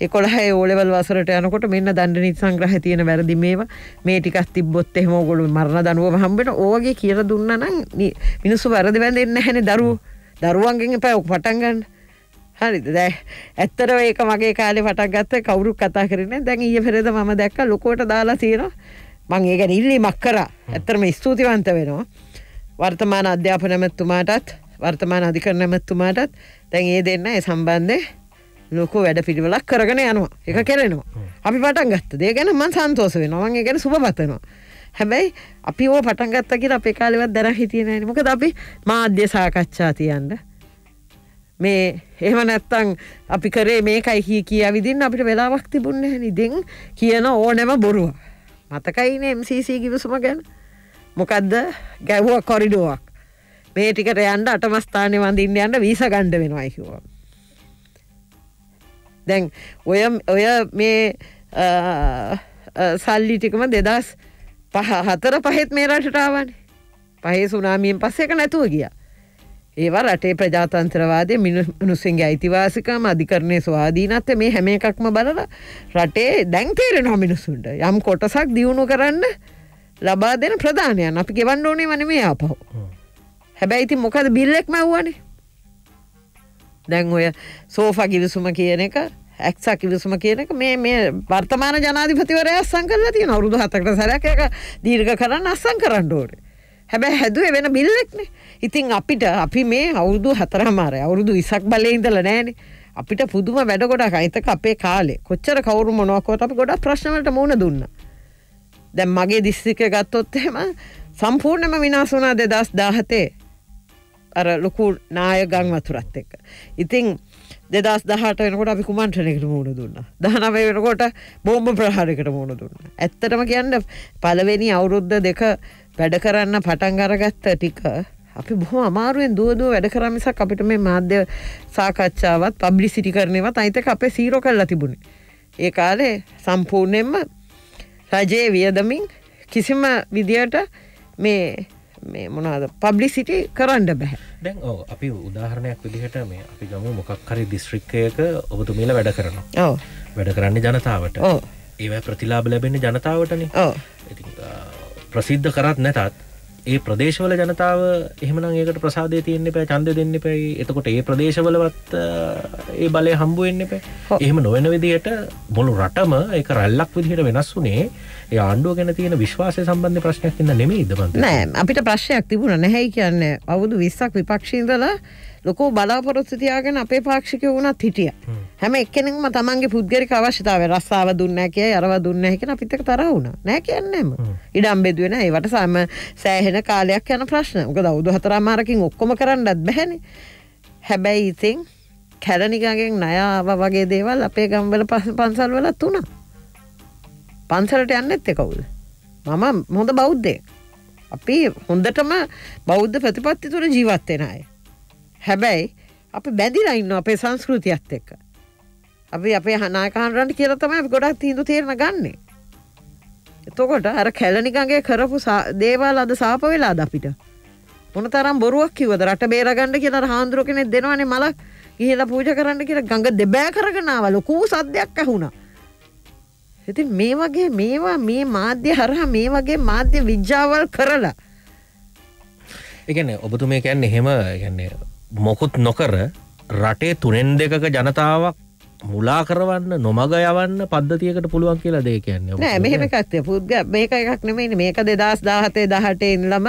එකොළහය ඕලෙවල් වසරට යනකොට මෙන්න දණ්ඩ නිත් සංග්‍රහ තියෙන වැරදි මේවා. මේ ටිකක් තිබ්බොත් එහෙම ඕගොල්ලෝ මරණ දනුවම හම්බෙන ඕවගේ කියලා දුන්නා නම් මිනිස්සු වැරදි වැඳෙන්නේ නැහැනේ දරුවෝ. දරුවන්ගෙන් එපා ඔක පටන් ගන්න. හරිද? දැ ඇත්තර ඒක මගේ කාලේ පටක් ගත්ත කවුරු කතා කරන දැන් ඊය පෙරද ම දැක්ක ලොකෝට දාලා තියෙනවා. මං ඒ ගැන ඉල්ලි මක් කර. ඇත්තරම ස්තුතිවන්ත වෙනවා. වර්තමාන අධ්‍යාපන ඇමැත්තුමාටත් වර්තමාන අධිකරන ඇමැත්තුමාටත් දැන් ඒ දෙන්න ඒ සම්බන්ධය ලොකු වැඩ පිළිවෙලක් කරගෙන යනවා. එක කෙරෙනවා. අපි පටන් ගත්ත දේ ගැන මන් සන්තෝස වෙනවා. මං ගැන සුභ පතනවා. හැබැයි අපි ඕ පටන් ගත්ත කියලා අපේ කාලෙවත් දර හිටියන මොකද අපි මාධ්‍ය සාකච්ඡා තියන්ද මේ එහෙම නැත්තං අපි කරේ මේකයි හි කිය විදින්න අපිට වෙලාවක් තිබුන්න නිදිං කියන ඕනැම බොරුව මතකයින MCC කිවසුම ගැන. මොකක්ද ගැව්ව කොරිඩුවක්. මේ ටිකට යන්ට අටමස්ථානය වඳින්න යන්න වීස ගණ්ඩ වෙනවා කිවවා දැන් ඔය ඔය මේ සල්ලි ටිකම දෙදස් පහ හතර පහෙත් මේ රටටාවන පහේ සුනාමියෙන් පස්සෙක නැතුව ගිය. ඒවා රටේ ප්‍රජාතන්ත්‍රවාදය මිනිස්සුන්ගේ අයිතිවාසිකම අධිකරණය ස්වාධීනත්ව මේ හැම එකක්ම බලල රටේ දැන්තේරෙන හොමිනිසුන්ට යම් කොටසක් දියුණු කරන්න ලබා දෙන ප්‍රධානයන්. අපි ගෙවන්න ඕනේ වන මේ ආපහු. හැබැයි ඉතින් මොකද බිල්ලෙක් මැව්වනේ? දැන් ඔය සෝෆ කිවිසුම කියන එක ඇක්සා කිවිසුම කියනක මේ මේ වර්තමාන ජනාධිපතිවරය අස්සං කරලා තියෙන අවුරුදු හතකට සැරක එක දීර්ඝ කරන්න අස්සං කරන්න ඕනේ. හැබැයි හැදුවේ වෙන බිල්ලෙක්නේ. ඉතින් අපිට අපි මේ අවුරුදු හතරමාරය අවුරුදු ඉසක් බලේ ඉඳලා නෑනේ. අපිට පුදුම වැඩ ගොඩක් අයිතක අපේ කාලේ කොච්චර කවුරු මොනවකෝට අපි ගොඩක් ප්‍රශ්නවලට මුණ දුන්න. දැන් මගේ දිස්ත්‍රික්කය ගත්තොත් එහෙම සම්පූර්ණයම විනාශ වුණා දෙදස් දාහතේ අර ලොකු නාය ගං වතුරත් එක්ක. ඉතිං දෙදස් දහට වෙනකොට අපි කුමන්ට්‍රනයකට මුණ දුන්න. දහනවය වෙනකොට බෝම්බ ප්‍රහාරකට මුණ දුන්න. ඇත්තටම කියන්න පලවෙනි අවුරුද්ධ දෙක වැඩ කරන්න පටන් අරගත්ත ටික අපි බොහම අමාරුවෙන් දුවදුව වැඩ කරමිසක් අපිට මේ මාධ්‍ය සාකච්ඡාවත් පබ්ලි සිටි කරනවත් අයිතක අපේ සීරෝ කරලා තිබුණේ. ඒ කාලේ සම්පූර්ණයෙන්ම රජයේ වියදමින් කිසිම විදියට මේ මේ මොනාද පබ්ලිසිටි කරන්න බැහැ දැන් ඕ අපි උදාහරණයක් විදිහට මේ අපි ගම මොකක් හරි දිස්ත්‍රික්කයක ඔබතුමීල වැඩ කරනවා. ඕ වැඩ කරන්නේ ජනතාවට. ඕ ඒව ප්‍රතිලාබ ලැබෙන්නේ ජනතාවටන. ඕ ප්‍රසිද්ධ කරත් නැතත් ඒ ප්‍රදේශවල ජනතාව එහමන ඒකට ප්‍රසාදය තියන්නේ පැ චන්ද දෙන්න පැයි එතකොට ඒ ප්‍රදේශවලවත් ඒ බලය හම්බුවෙන්න පැ එහෙම නොවන විදියට මොළු රටම එක රැල්ලක් විදිහට වෙනස් වුනේ ඒ ආණ්ඩුව ගැන තියෙන විශ්වාසය සම්බන්ධ ප්‍රශ්නයක් ඉන්න නෙමේ ඉදමන්ත නෑ අපිට ප්‍රශ්නයක් තිබුණ. නැහැයි කියන්න අවුදු විස්සක් විපක්ෂීදල ලොකෝ බලාපොරොත්තු තියාගෙන අපේ පාක්ෂික වුණත් හිටිය. හැම. එක්කෙනෙක්ම තමන්ගේ පුද්ගරික අවශ්‍යතාව රස්සාාව දුන්න කිය අරව දුන්න හැකෙන අපිතක තර වුණ. නෑ කියන්නෙම ඉඩම් බෙදුවෙන ඒවට සම සෑහෙන කාලයක් යන ප්‍රශ්න. ක දවුදු හතරමාරකින් ඔක්කොම කරන්නත් බැහැන. හැබැයි ඉතින් කැලනිකගෙන් නයාව වගේ දේවල් අපේ ගම්වල පන්සල් වලත් වුණා පන්සලට යන්නෙත් එකවුද මම හොඳ බෞද්ධය අපි හොඳටම බෞද්ධ ප්‍රතිපත්ති තුර ජීවත්වෙන අය හැබැයි අපි බැදිලා ඉන්න අපේ සංස්කෘතියත් එක්ක. අපි අපේ හනාකාන්රන්ට කියල තමයි ගොඩක් තීන්දු තේරණ ගන්නේ. එතකොට අර කැලනිකගේ කරපු දේවල් අද සාප වෙලා ද අපිට? මොන තරම් බොරුවක් කිවද රට බේරගණඩ කියල හාන්දුර කෙනෙ දෙනවනේ මලක් ඉහලා පූජ කරන්න කියලා ගඟ දෙබෑ කරගෙනාව ලොකූ සද්‍යයක් ඇහුණා. ඉති මේ වගේ මේවා මේ මාධ්‍ය හරහා මේ වගේ මාධ්‍ය විද්‍යාවල් කරලා එකන ඔබතුමේ කැන් එහෙම ගැන්නේ මොකුත් නොකර රටේ තුනෙන් දෙකක ජනතාවක් මුලා කරවන්න නොමග යවන්න පද්ධතියකට පුළුවන් කියලා දේ කියන්නේ. නෑ මෙහෙම එකක්තය පුද්ග මේක එකක් නෙමෙයි මේක දෙදස් දාහතේ දහටේ ඉන්ලම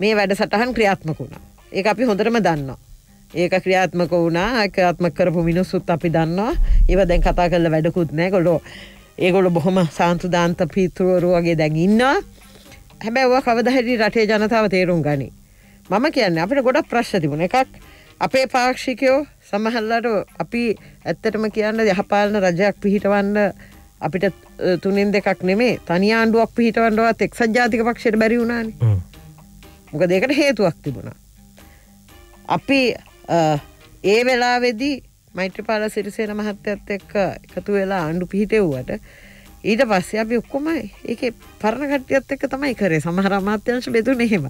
මේ වැඩ සටහන් ක්‍රියාත්මකුණා ඒ අපි හොඳටම දන්නවා. ඒක ක්‍රියාත්මක වුණා. එකත්ම කරපු මිනිස්සුත් අපි දන්නවා. ඒව දැන් කතා කරල වැඩකුත් නෑ. කොලෝ ඒගොල බොහොම සාන්තුදාන්ත පිතුරුවරු වගේ දැන් ඉන්නවා. හැබැව කවදහැරි රටේ ජනතාව තේරුම් ගනි. මම කියන්න අපිට ගොඩක් ප්‍රශ්්‍ය තිබුණ. එකක් අපේ පාක්ෂිකයෝ සමහල්ලට අපි ඇත්තටම කියන්න යහපාලන රජයක් පිහිටවන්න අපිට තුනින් දෙකක් නෙමේ තනි ආණ්ඩුවක් පිහිටවන්නවත් එක්සත් ජාතික පක්ෂයට බැරි වුණාන. මොක දෙකට හේතුවක් තිබුණා. අපි ඒ වෙලාවෙදී මෛත්‍රපාල සිරිසේන මහත්තයත් එක්ක එකතු වෙලා ආණ්ඩු පිහිටෙව්වට ඊට පස්සේ අපි ඔක්කොම ඒක පරණ කට්ටියත් එක්ක තමයි කරේ. සමහර අමාත්‍යංශ බෙදුන එහෙම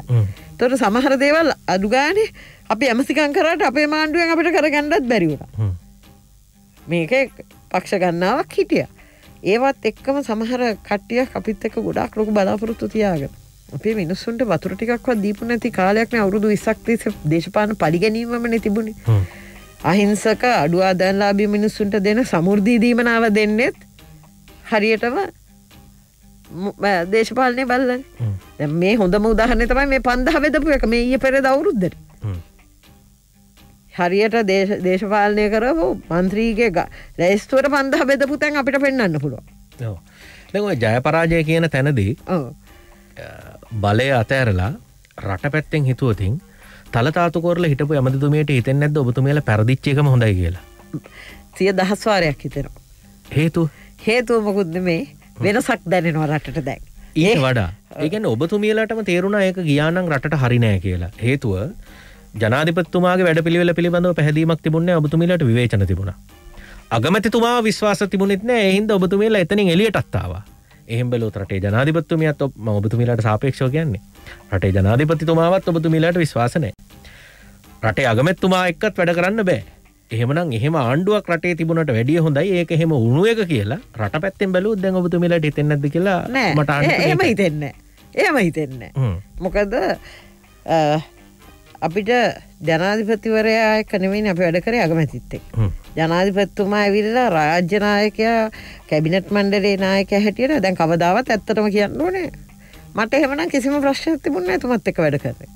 තොට සමහර දේවල් අඩුගානේ අපි ඇමසිකන් කරට අපේ මාණ්ඩුවෙන් අපිට කරගන්නත් බැරිවුණ මේක පක්ෂ ගන්නාවක් හිටිය. ඒවත් එක්කම සමහර කට්ටිය අපිත් එක්ක ගොඩක් ලොක බලාපොරොත්තු තියාගෙන අපේ මිනිස්සුන්ට වතුර ටිකක්වත් දීපු නැති කාලයක්න අවුරුදු විසක්තිස දේශපාන පලිගැනීමන තිබුණේ. අහිංසක අඩුවා දැන්ලාබි මිනිස්සුන්ට දෙන සමුෘදීදීමනාව දෙන්නෙත් හරියටම දේශපාලනය බල්ලන් මේ හොඳම උදාහරන තමයි මේ පන්දහ වෙදපු එක මේ ඊය පෙර දවුරුද්දට. හරියට දේශපාලනය කරපු මන්ත්‍රීගේ ලැස්තුවට පන්දහ බෙදපු තැන් අපිට පෙන්න්න පුළුව දැ ජයපරාජය කියන තැනදී බලය අතඇරලා රට පැත්තෙන් හිතුවතින් තලතාතුකොරල හිටපු ඇමතිතුමයට හිතෙන් ඇද ඔබතුමේල පැරදිච්චේකම හොඳයි කියලා? සිය දහස්වාරයක් හිතෙනවා. හේතු හේතුව මොකුද්ද මේ වෙනසක් දැනෙනවා රටට දැන්. ඒ වඩා. ඒගැන ඔබතුමියලටම තේරුණ ඒක ගියානං රට හරිනෑ කියලා. හේතුව ජනාධිපත්තුමාගේ වැඩ පිළිවෙල පිළිබඳව පැහැදීමක් තිබුණේ ඔබතුමිලට විවේචන තිබුණ. අගමැතිතුමා විශ්වාස තිබුණෙත් නෑ එහින්ද ඔබතුමියලා එතනින් එලියටත්තාවා එහෙම බලුත් රටේ ජනාධිපත්තුමියත් ඔබ ඔබතුමිලට සාපේක්ෂෝ කියන්නේ. රටේ ජනාධිපතිතුමාවත් ඔබතුමිලට විශ්වාසනය රටේ අගමැත්තුමා එක්කත් වැඩ කරන්න බෑ එහෙමනම් එහෙම ආණ්ඩුවක් රටේ තිබුණට වැඩිය හොඳයි. ඒක එහෙම උුණුව එක කියලා රට පැත්තෙන් බැලු දැන් ඔබතුමිලට හිතෙන්නද කියලා නෑ. මට එහෙම හිතෙන්න එහෙම හිතෙන්න මොකද අපිට ජනාධිපතිවරයා එක නෙවෙයි අපි වැඩ කරේ අගමැතිත්තෙක් ජනාධිපත්තුමා ඇවිල්ලා රාජ්‍යනායකයා කැබිනට් මණ්ඩලේ නායක හැටියට දැන් කවදාවත් ඇත්තටම කියන්න ඕනේ මට එහෙමනම් කිසිම ප්‍රශ්නයක් තිබුණේ එතුමත් එක්ක වැඩ කරේ.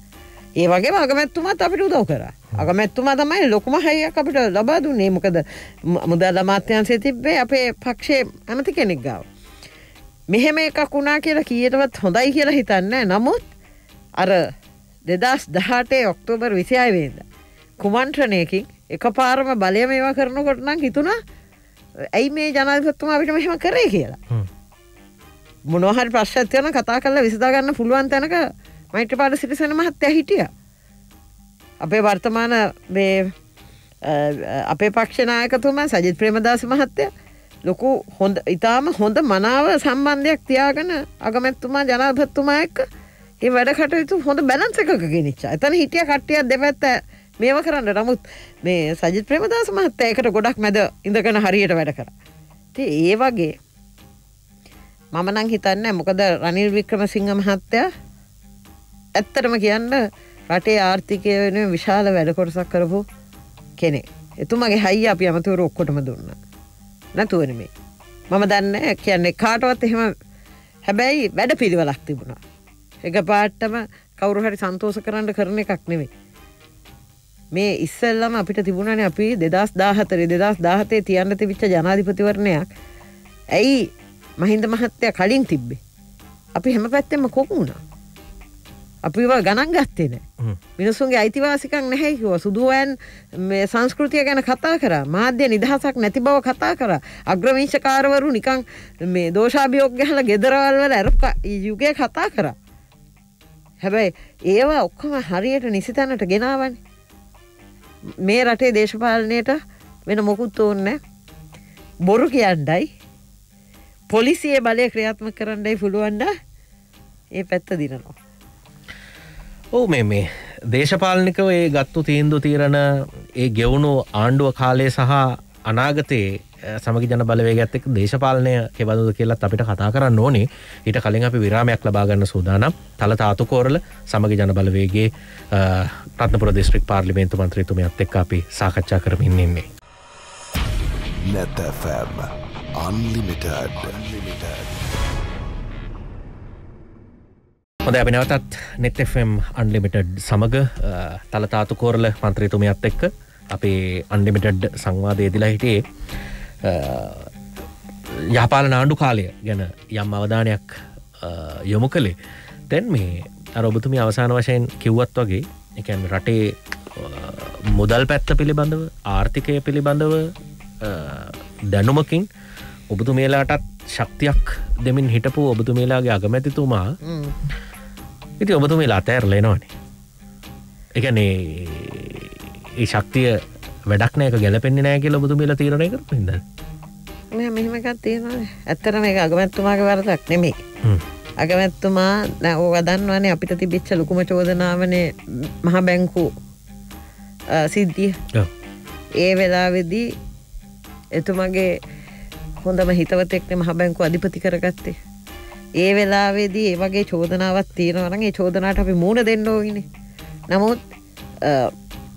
ඒ වගේ අගමැත්තුමත් අපිට උදව් කර අගමැත්තුමා තමයි ලොකුම හයියක් අපිට ලබා දුන්නේ. මොකද මුදල් අමාත්‍යන්සේ තිබ්බේ අපේ පක්ෂේ ඇමති කෙනෙක් ගාව. මෙහෙම එකක් වුණා කියලා කියටවත් හොඳයි කියලා හිතන්න නමුත් අර දෙදස් දහටේ ඔක්තෝබර් විසියයිවේද කුමන්ත්‍රණයකින් එක පාරම බලය මේවා කරනකොට නම් හිතුණා ඇයි මේ ජනාධපත්තුමා අපිට මෙහෙම කරේ කියලා? මොනොහරි ප්‍රශ්ත්යන කතා කරලා විසදාගන්න පුළුවන් තැනක පාට සිරිසන මහත්තය හිටිය අපේ වර්තමාන අපේ පක්ෂනායකතුම සජිත් ප්‍රේමදාස මහත්තය ලොකු හොඳ ඉතාම හොඳ මනාව සම්බන්ධයක් තියාගෙන අගමැත්තුමා ජනාධත්තුමා එක්ක ඒ වැඩ කටයුතු හොඳ බැලන්ස එකක ගෙනනිච්චා එතන හිටිය කට්ටියක් දෙපැත්ත මේව කරන්න. නමුත් මේ සජිත් ප්‍රේමදාස මහත්තය එකට ගොඩක් මැද ඉඳගෙන හරියට වැඩ කර. ඒ වගේ මම නං හිතන්න මොකද රනිල් වික්‍රම සිංහ මහත්තයා ඇත්තටම කියන්න රටේ ආර්ථිකය වෙන විශාල වැඩ කොටසක් කරපු කෙනෙ එතුමගේ හයි අපි අමතුවර ඔක්කොටම දුන්න. නැතුවනමේ මම දන්න කියන්නේ කාටවත් එහෙම හැබැයි වැඩ පිළිවලක් තිබුණා. එක පාට්ටම කවුරු හරි සන්තෝස කරන්න කරන එකක් නෙවෙයි මේ ඉස්සල්ලම අපිට තිබුණන අපි දෙදස් දාහතරේ දෙදස් දාහතේ තියන්න තිවිච්ච ජනාධිපතිවරණයක්. ඇයි මහින්ද මහත්තය කලින් තිබ්බේ? අපි හැම පැත්තෙම කොකුණා අපි ගණන් ගත්තේ නෑ. මිනිසුන්ගේ අයිතිවාසිකක් නැහැකිව සුදුවන් මේ සංස්කෘතිය ගැන කතා කර. මාධ්‍ය නිදහසක් නැති බව කතා කර. අග්‍රවිංශකාරවරු නිකං මේ දෝෂාභියෝග ගැහල ගෙදරවල්වල ඇර යුගය කතා කර. හැබැයි ඒවා ඔක්කොම හරියට නිසිතැනට ගෙනාවන්නේ මේ රටේ දේශපාලනයට වෙන මොකුත් ඕන්න බොරු කියන්ඩයි පොලිසියේ බලය ක්‍රියාත්ම කරන්නයි පුළුවන්ඩ ඒ පැත්ත දිනනවා. ඕ මේ මේ දේශපාලනිකව ඒ ගත්තු තීන්දු තීරණ ඒ ගෙවුණු ආණ්ඩුව කාලය සහ අනාගතයේ සමගි ජන බලවේගත් එක් දේශපාලනය කෙබඳුද කියලත් අපිට කතා කරන්න ඕනේ. ඊට කලින් අපි විරාමයක් ලබාගන්න සූදානම්. තල තාතුකෝරල සමගි ජන බලවේගේ ප්‍රත්නපුර දිස්ත්‍රික් පාර්ලිමේන්තු මන්ත්‍රීතුමයත් එක් අපි සාකච්ඡා කරමින් ඉන්නේ. නැතැෆම් අන්ලිමිටඩ් අන්ලිමිටඩ් හොඳ අපි නැවතත් නෙත්Fම් අන්ලිමිටඩ් සමඟ තලතාතු කෝරල මන්ත්‍රීතුමයත් එක්ක අපේ අන්ලිමිටඩ් සංවාදය දිලා හිටියේ. යහපාල නාණ්ඩු කාලය ගැන යම් අවධානයක් යොමු කළේ. තැන් මේ අරඔබතුමි අවසාන වශයෙන් කිව්වත් වගේ එකන් රටේ මුදල් පැත්ත පිළිබඳව ආර්ථිකය පිළිබඳව දැනුමකින් ඔබතුමේලාටත් ශක්තියක් දෙමින් හිටපු ඔබතුමේලාගේ අගමැතිතුමා ඉති ඔබතුමේලා අතෑරලෙනවානේ එකනේ ඒ ශක්තිය වැඩක්නෑක ගැලපෙන්න්නේ නෑ කියල ඔබතුමේලා තීරණය කර පිද මෙහෙමකත් තියෙනවා ඇත්තර මේ අගමැත්තුමාගේ වරදක් නෙමේ අගමැත්තුමා නැෝ වදන්වනේ අපිට තිබිච්ච ලොකුම චෝදනාවනේ මහ බැංකු සිද්ධිය. ඒ වෙලාවෙදී එතුමගේ හොඳම හිතවතෙක්න මහ බැංකු අධිපති කරගත්තේ ඒ වෙලාවේදී ඒ වගේ චෝදනාවත් තියෙනවරගේ චෝදනාට අපි මූුණ දෙන්න ඕගෙන. නමුත්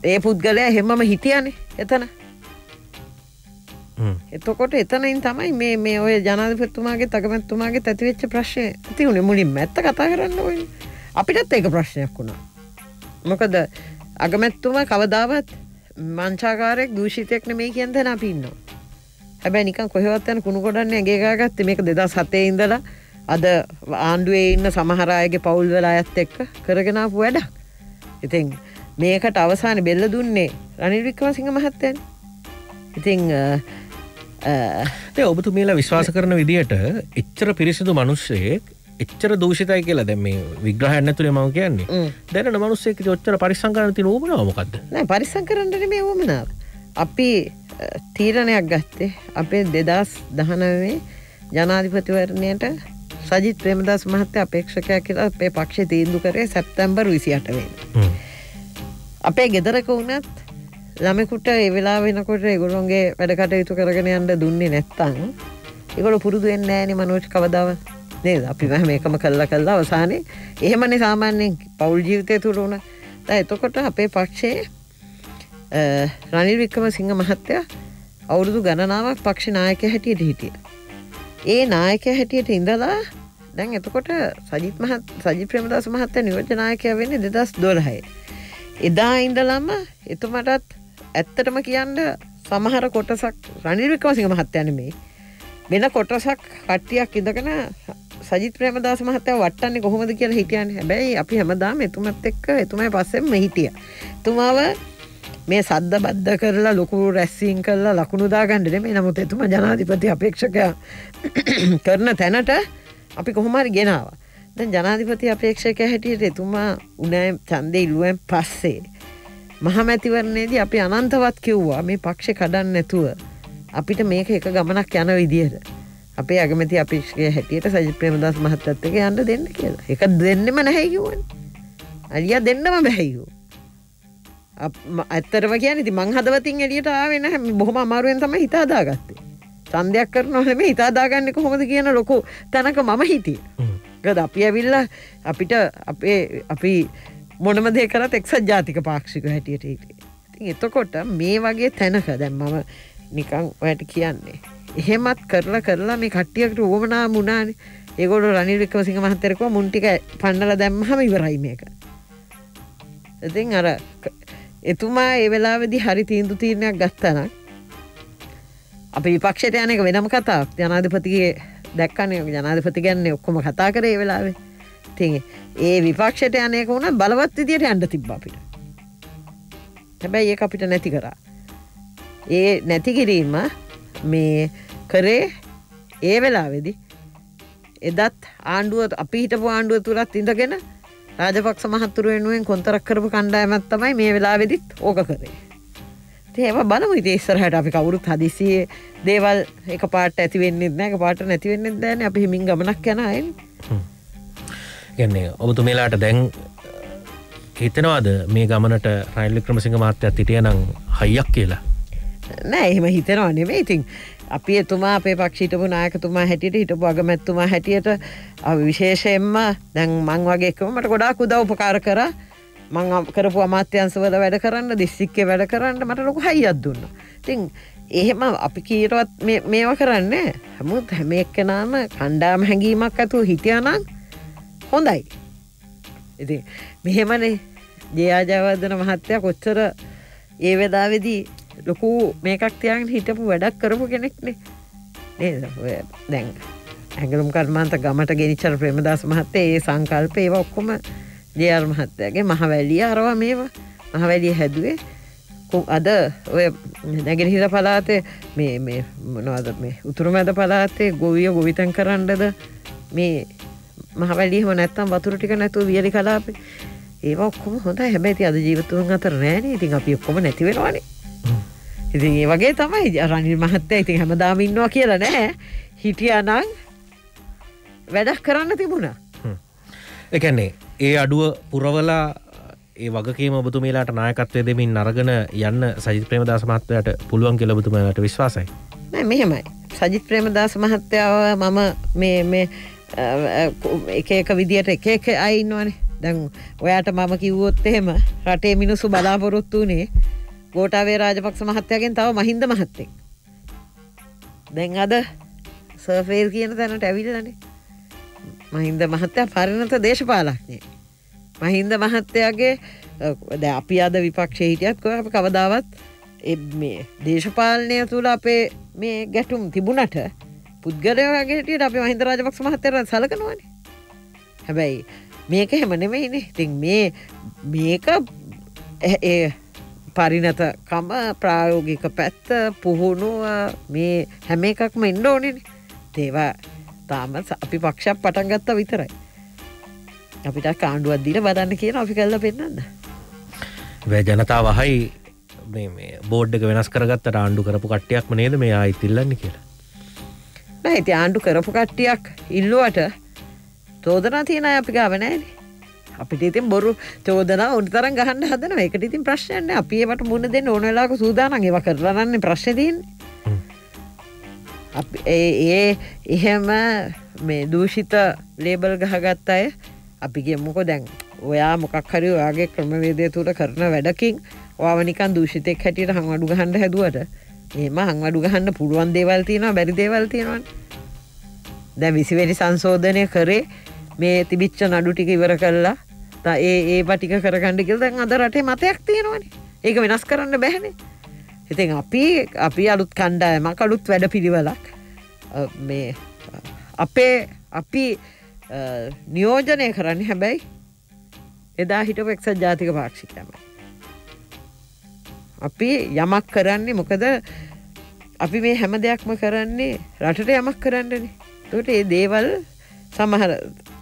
ඒ පුද්ගලය හෙමම හිටියනේ එතන. එතකොට එතනයින් තමයි මේ මේ ඔය ජනාධපත්තුමාගේ තකමැත්තුමාගේ ඇතිවෙච්ච ප්‍රශ්ය ඇති වුණේ මුලින් මැත්ත කතා කරන්න ඔයි අපිටත් ඒක ප්‍රශ්නයක් වුණා. මොකද අගමැත්තුම කවදාවත් මංචාකාරයක් දූෂිතයක් නෙමේ කියන් තැන අපි ඉන්නවා. හැබැ නිකන් කොහෙවත්තයන කුණු කොඩන්න ඇගේගත්ත මේක දෙදා සතේ ඉඳලා අද ආණ්ඩුවේ ඉන්න සමහරයගේ පවුල් වෙලා ඇත් එක්ක කරගෙනාපු වැඩක්. ඉතින් මේකට අවසාන බෙල්ල දුන්නේ රනිල්වික්‍රම සිංහ මහත්තයන්. ඉතිං ඔබතුමේලා විශ්වාස කරන විදියට එච්චර පිරිසිදු මනුස්සයෙක් එච්චර දූෂිතයි කියලා දැම මේ විග්‍රහන්න තුළේ මව කියන්නේ. දැන මනුස්සේක ඔච්චර පරිසං කරන ති ඕමන මොකක්ද පරිසං කරන්නට මේ ඕමනාව අපි තීරණයක් ගත්තේ අපේ දෙදස් දහනවේ ජනාධිපතිවරණයට සජිත් ප්‍රේමදස් මහත්‍ය අපේක්ෂකයක් කියලා අපේ පක්ෂ තීන්දු කරේ සැප්තැම්බර් විසියටවේ අපේ ගෙදරක වුණත් ළමෙකුට එවෙලා වෙනකොට එගොලොන්ගේ වැඩකට යුතු කරගෙන යන්න දුන්නේ නැත්තං එකොල පුරුදු වෙන්න ෑනි මනෝච් කවදාව නේද? අපි මේකම කල්ලා කල්ලා අවසානය. එහෙමනි සාමාන්‍යයෙන් පවුල් ජීවිතය තුළ වුණ. එතකොට අපේ පක්ෂයේ රනිල් වික්‍රම සිංහ මහත්තය අවුරුදු ගණනාවක් පක්ෂ නායක හැටියට හිටිය. ඒ නායක හැටියට ඉඳලා දැන් එතකොට සජිත් මහත් සජි ප්‍රමදස මහත්තය නියෝජනායකය වෙන්න දෙදස් දොලහයි. එදා ඉඳලම්ම එතුමටත් ඇත්තටම කියන්න සමහර කොටසක් රනිල්වික්‍රම සිංහ මහත්තයන මේ වෙන කොටසක් කට්ටියක් ඉඳගෙන සජිත් ප්‍රේමදාස මහත්තය වටන්නේ කොහොමද කියලා හිටියන් හැබැයි අපි හැමදාම එතුමත් එක්ක එතුමයි පස්සෙම හිටිය. තුමාව මේ සද්ධ බද්ධ කරලා ලොකු රැස්සීන් කරලා ලකුණුදාගන්නඩ මේ නමුත් එතුම ජනාධිපති අපේක්ෂකයා කරන තැනට අපි කොහොමරි ගෙනාව. දැන් ජනාධිපති අපේක්ෂක හැටියට එතුමා උනෑ චන්දය ඉල්ලුවෙන් පස්සේ. මහමැතිවරණයේදී අපි අනන්තවත් කිව්වා මේ පක්ෂ කඩන්න නැතුව අපිට මේක එක ගමනක් යන විදිහට අපේ අගමති අපික්ෂය හැටියට සජි ප්‍රේමදස් මහත්තත්තක යන්න දෙන්න කියලා එක දෙන්නම නැහැකිවන් අලිය දෙන්නම බැහැයූ ඇත්තරම කියන ති මං හදවතින් එලියට ආවෙන හැම බොහොම අමාරුවෙන් තම හිතාදාගත්තේ සන්ධයක් කරනවන මේ හිතාදාගන්න කොහොමද කියන ලොකු තැනක මම හිටිය. ගද අපි ඇවිල්ල අපිට අපේ අපි මොනම දේ කරත් එක්සත් ජාතික පාක්ෂික හැටියට හිටිය. ඉතින් එතකොට මේ වගේ තැනක දැන් මම නිකං ඔයට කියන්නේ. එහෙමත් කරලා කරලා මේ කට්ටියකට ඕමනා මුණනාන ඒගොඩ රනිල් වික්‍රමසිංහ මහතරකව මුන්ටික පන්නල දැම්මහම ඉවරයි මේක. ඉතින් අර එතුමා ඒ වෙලාවෙදි හරි තීන්දු තීරණයක් ගත්තන අපි විපක්ෂයට යන එක වෙනම කතාවක්. ජනාධපතිගේ දැක්කන්නේ ජනාධපති ගැන්නේ ඔක්කොම කතා කරේ වෙලාවේ. ති ඒ විපක්ෂයට යනයක වුණ බලවත් විදියට ඇන්ඩ තිබ්බ අපිට. හැබැයි ඒ අපිට නැති කරා. ඒ නැතිකිරීම මේ කරේ ඒ වෙලාවෙදි එදත් ආණ්ඩුව අපි හිටපු ආණ්ඩුව තුරත් ඉඳගෙන රාජපක්ෂ මහත්තුර වෙනුවෙන් කොන්තරක් කරපු කණ්ඩායමත් තමයි මේ වෙලා වෙදිත් ඕක කරේ. ඒව බලමු. ඉති ඉස්සරහට අපි කවුරුත් හදිසියේ දේවල් එක පාට ඇතිවෙන්නේ නෑ පාට නැතිවෙන්නේ දැන අපි හිමින් ගමනක් යනයෙන් ගන්නේ ඔබතුමේලාට දැන් හිතනවාද මේ ගමනට රයිල්ලි ක්‍රමසිංහ මාත්‍යයක් තිටිය නම් හයියක් කියලා? නෑ එහෙම හිතනවා නෙමේ ඉතින් අපි එතුමා අපේ පක්ෂිටපු නායකතුමා හැටියට හිටපු අගමැත්තුමා හැටියට විශේෂයෙන්ම දැන් මං වගේ එකම මට ගොඩාක් උදව් උපකාර කර. මං කරපු අමාත්‍යන්සවල වැඩ කරන්න දිස්සික්කේ වැඩ කරන්න මට ලොකු හයියක් දුන්න. තින් එහෙම අපි කීරවත් මේව කරන්නේ හැමුත් හැම එක්කනාම කණ්ඩාම හැඟීමක් ඇතුව හිටියනං හොඳයි. ඉති මෙහෙමනේ. ජයාජාවර්ධන මහත්තයා කොච්චර ඒ වෙදාවෙදී ලොකු මේකක් තියන් හිටපු වැඩක් කරපු කෙනෙක්නේ. නේද? දැන් ඇගලුම් කර්මාන්ත ගමට ගෙනිචර ප්‍රේමදස් මහත්තේ ඒ සංකල්ප ඒව ඔක්කොම ජයර් මහත්තයගේ මහවැලිය අරවා මේවා. මහවැලිය හැදුවේ අද ඔය නැගෙනහිර පලාතේ මේ මේ මොනවද මේ උතුරුමැද පලාතේ ගොවිය ගොවිතැන් කරන්නද? මේ මහවැලියම නැත්තම් වතුර ටික නැතුව වියලි කලාපේ. ඒ ඔක්කොම හොඳ හැබැති අද ජීවතුන් අතර නෑන ඉතින් අපි ඔක්කොම නැතිවෙනවානේ ඉතින් ඒ වගේ තමයි රනිල් මහත්තය ඉතින් හැමදාම ඉන්නවා කියලා නෑ. හිටියනං වැඩක් කරන්න තිබුණා. එකන්නේ ඒ අඩුව පුරවලා ඒ වගේම ඔබතුමේලාට නායකත්වය දෙමින් නරගන යන්න සජිත ප්‍රේමදාස මහත්තයට පුළුවන් කෙලබතුමට විශ්වාසයි? මෙහෙමයි. සජිත් ප්‍රේමදාස මහත්‍යාව මම මේ එක එක විදියට එක එක අයින්නවනේ දැන් ඔයාට මම කිව්වොත් එහෙම රටේ මිනිස්සු බලාපොරොත්තු වනේ ගෝටාවේ රාජපක්ෂ මහත්තයගෙන් තව මහින්ද මහත්තෙක්. දැන් අද සර්ෆේල් කියන තැනට ඇවිල්ලනේ මහින්ද මහත්තය පරිණත දේශපාලක්නේ මහින්ද මහත්තයාගේ ද අපි අද විපක්ෂ හිටියත් කො අප කවදාවත් මේ දේශපාලනය තුළ අපේ මේ ගැටුම් තිබුණට පුද්ගලයගේටියට අපි මහින්ද රාජපක්ෂ මහත්තර සලකනවාන. හැබැයි මේක හෙම නෙමයිනේ. තින් මේ මේක ඒ පරිනතකම ප්‍රායෝගික පැත්ත පුහුණුව මේ හැම එකක්ම එන්න ඕනෙන. තේවා තාම අපි පක්ෂක් පටන් ගත්ත විතරයි. අපිට කාණ්ඩුවත් දීල බදන්න කියන අපි කල්ල පෙන්න්න වැ ජනතා වහයි බෝඩ්ඩක වෙනස් කරගත්ත ආණ්ඩු කරපු කට්ටියක්ම නේද මේ අයිතිල්ලන්න කියලා? නැති ආණ්ඩු කරපු කට්ටියක් ඉල්ලුවට චෝදනා තියෙන අපි ගාවනෑනේ අපිට ඉතින් බොරු චෝදන උන් තරන් ගහන්න හදන එකට ඉතින් ප්‍රශ්නයන්න අපියට මුණ දෙන්න ඕනලාක සූදානන් ඒව කරලන්න ප්‍රශ්නතින් ඒ එහෙම මේ දූෂිත ලේබල් ගහගත් අය අපි කියමුකො දැන් ඔයා මොකක් හරි ඔයාගේ ක්‍රමවේදය තුළ කරන වැඩකින් වාවනිකන් දූෂිතෙක් හැටියට හංවඩු ගහන්ඩ හැදුවට ඒම හංවඩු ගහන්න පුළුවන් දේවල් තියෙනවා බැරි දේවල් තියෙනවන්. දැ විසිවැනි සංශෝධනය කරේ මේ තිබිච්ච නඩු ටික ඉවර කල්ලා ඒ ඒ පටික කරගණඩිකල් දැන් අද රටේ මතයක් තියෙනවනි. ඒක වෙනස් කරන්න බැහැනේ ඉතින් අපි අපි අලුත් කණ්ඩායම කළුත් වැඩ පිළිවලක් මේ අපේ අපි නියෝජනය කරන්න හැබැයි එදා හිටපු එක්සත් ජාතික පාක්ෂිකම අපි යමක් කරන්නේ මොකද අපි මේ හැම දෙයක්ම කරන්නේ රටට යමක් කරන්නනේ. තොට ඒ දේවල් සමහර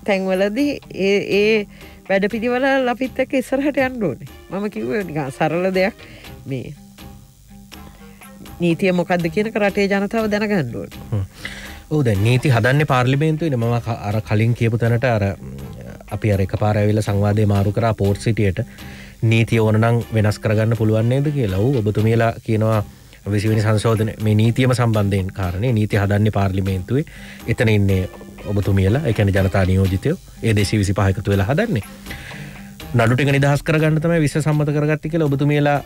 තැන්වලදී ඒ ඒ වැඩ පිළිවල අපිත් එක්ක ඉස්සරහට යන්න ඕනේ. මම කිව්ව නිකන් සරල දෙයක්. මේ නීතිය මොකක්ද කියන රටේ ජනතාව දැනගන්න ඕනේ. ඕද නීති හදන්න පාර්ලිමේන්තුවන මම අර කලින් කියපු තැනට අර අපි අර එක පාරඇවිල සංවාදය මාරු කරා පෝට් සිටියට නීතිය ඕනනම් වෙනස් කරගන්න පුළුවන්න්නේද කියලා. වූ ඔබතුමියලා කියනවා විසිවිනි සංශෝධන මේ නීතියම සම්බන්ධයෙන් කාරණය නීති හදන්නේ පාර්ලිමේන්තුවේ. එතන ඉන්නේ ඔබතුමියලා එකන ජනතා නියෝජිතයෝ. ඒ දෙසි විසි පහකතු වෙලා හදන්නේ. නඩුටික නිදහස් කරගන්න තම විශ සම්මත කරගත්ති කියල ඔබතුමියලා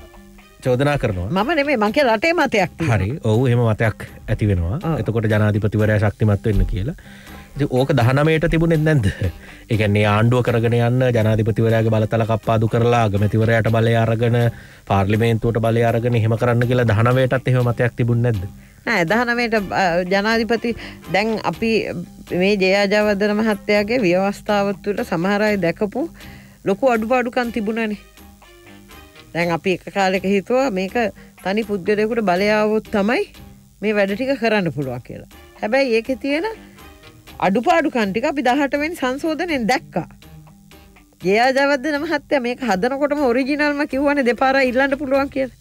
චෝදනා කරනවා. මම නෙමේ මංකේ රටේ මතයක්. හරි. ඔවු එම මතයක් ඇති වෙනවා. එතකොට ජනාධිපතිවරයා ශක්තිමත් වෙන්න කියලා. ඕක දහනමයට තිබුණෙත් නැද්ද? එකන්නේ ආණ්ඩුව කරගෙන යන්න ජනාධිපතිවරයාගේ බලතල කප්පාදු කරලා ගමතිවරයට බලය අරගෙන පාර්ලිමේන්තුවට බලය අරගෙන එහෙම කරන්න කියලා දහනවයටත් එහෙම මතයක් තිබුණ නැද්ද? නෑ දහනමට ජනාධිපති දැන් අපි මේ ජයාජාවදන මහත්තයාගේ ව්‍යවස්ථාවත්තුට සමහරයි දැකපු ලොකු අඩුපාඩුකන් තිබුණනේ දැන් අපි එක කාලෙක හිතුවා මේක තනි පුද්ගලයකුට බලයාවොත් තමයි මේ වැඩ ටික කරන්න පුළුවන් කියලා. හැබැයි ඒක තියෙන අඩුපාඩු කන්ටික අපි දහටවෙන් සංශෝධනයෙන් දැක්කා. ජයාජවදන මහත්තය මේක හදනකොටම ඔරිජිනල්ම කිව්වන දෙපාර ඉල්ලන්න පුළුවන් කියල.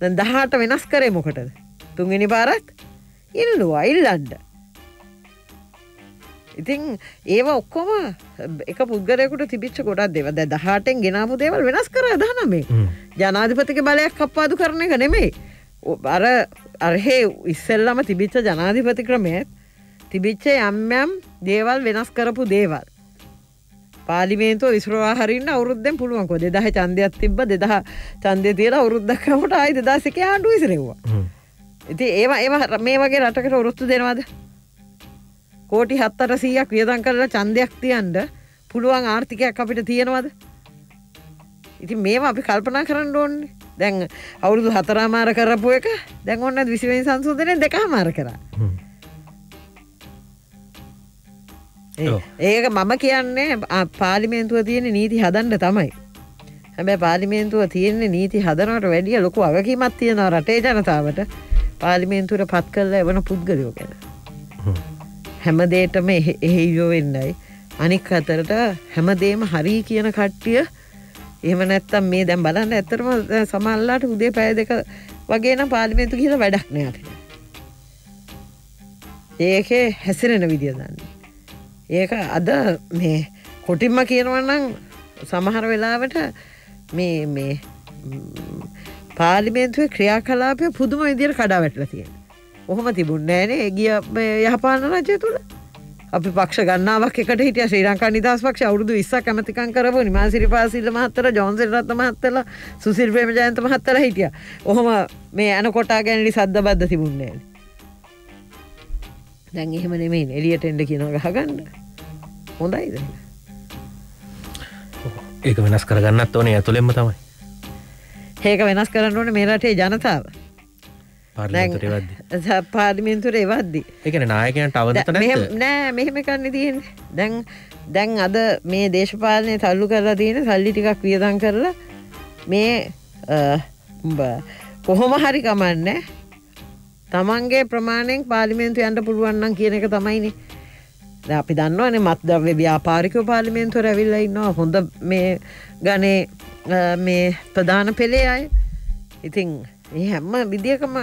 දැන් දහට වෙනස් කරේ මොකටද? තුන්ගනි පාරත් ඉල්ලුවා ඉල්ලන්ඩ ඉතින් ඒව ඔක්කොම එක පුද්ගරයකුට තිබිච්ච ගොඩක් දෙව දැ දහටෙන් ගෙනාපු දේවල් වෙනස් කර දහනමේ ජනාධිපතික බලයක් කප්පාදු කරන එක නෙමේ ඔ- අර අරහේ ඉස්සෙල්ලම තිබිච්ච ජනාධිපති ක්‍රමයත් තිබිච්ච යම්යම් දේවල් වෙනස් කරපු දේවල්. පාලිමේන්තුව විස්රවා හරින්න අවුරුද්ධෙන් පුළුවන්කො දෙදහ චන්දයක් තිබ දෙදහ චන්දය තියල අවුරුද්ධක්කමට අයි දෙදසික ආණ්ඩු විසිරෙවා ඉති ඒවා ඒවා මේ වගේ රටකට ඔරොත්තු දෙනවාද කෝටි හත්තර සීයක් වියදන් කරලා චන්දයක් තියන්ට පුළුවන් ආර්ථිකයක් අපිට තියෙනවද? ඉති මේවා අපි කල්පනා කරන්න ඕන්නේ දැන් අවුරුදු හතරාමාර කරපු එක දැන් ඔන්න විසිවෙන් සංසෝධනය දෙක මාර කරා. ඒක මම කියන්නේ පාලිමේන්තුව තියෙන නීති හදන්ඩ තමයි. හැබැ පාලිමේන්තුව තියෙන්නේ නීති හදනට වැඩිය ලොකු අගකීමත් තියෙනවා රටේ ජනතාවට. පාලිමේන්තුවට පත් කරල එවන පුද්ගලයෝ ගැන හැමදේටම එහෙයෝ වෙන්නයි. අනික් අතරට හැමදේම හරි කියන කට්ටිය එහම නැත්තම් මේ දැම් බලන්න ඇතරම සමල්ලාට උදේ පැය දෙක වගේ නම් පාලිමේන්තු කියල වැඩක් නෑට ඒකේ හැසිරෙන විදිිය දන්න. ඒක අද මේ කොටින්ම කියනවන්නම් සමහර වෙලාවට මේ මේ ම්, පාලිමේන්තුවේ ක්‍රියා කලාපය පුදුම විදිර කඩා වැටල තියෙන ඔහොම තිබුණ නෑනේ. ගිය යහපාන රජය තුළ අපි පක්ෂ ගන්නාවක් එකට හිටිය. ශ්‍රී ලංකා නිදස් පක්ෂ අවුදු විස්ස කැමතිකන් කරපු නිමාසිරි පාසිල්ල මහත්තර ජොන්සිල් රත්ත මහත්තල සුසිල් ප්‍රේම ජයන්ත මහත්තර හිටිය. ඔහොම මේ ඇන කොටා ගැනලි සද්ධ බද්ධ තිබුණේ දැන් එහෙම නෙමේ එලියට එන්ඩ කියන ගහගන්න. හොඳයිද? ඒක වෙනස් කරගන්නත් ඕනේ. ඇතුළෙම තමයි. ඒක වෙනස් කරන්න ඕන මේ රටේ ජනතාව. පාර්ලිමෙන්තුර එවද්දි? ඒකන නායකයන්ට අවදත නෑ මෙහෙම කරන්න තියෙන් දැන් දැන් අද මේ දේශපාලනය තල්ලු කරලා තියෙන සල්ලි ටිකක් වියදන් කරලා මේ කොහොම හරි කමන්න තමන්ගේ ප්‍රමාණයෙන් පාලිමේන්තු යන්ට පුළුවන්නම් කියන එක තමයිනි. අපි දන්නවනේ මත්දව ව්‍යාපාරිකව පාලිමේන්තුවර ඇවිල්ල ඉන්නවා. හොඳ මේ ගනේ මේ ප්‍රධාන පෙළේ අය. ඉතින් ඒ හැම්ම විදිියකම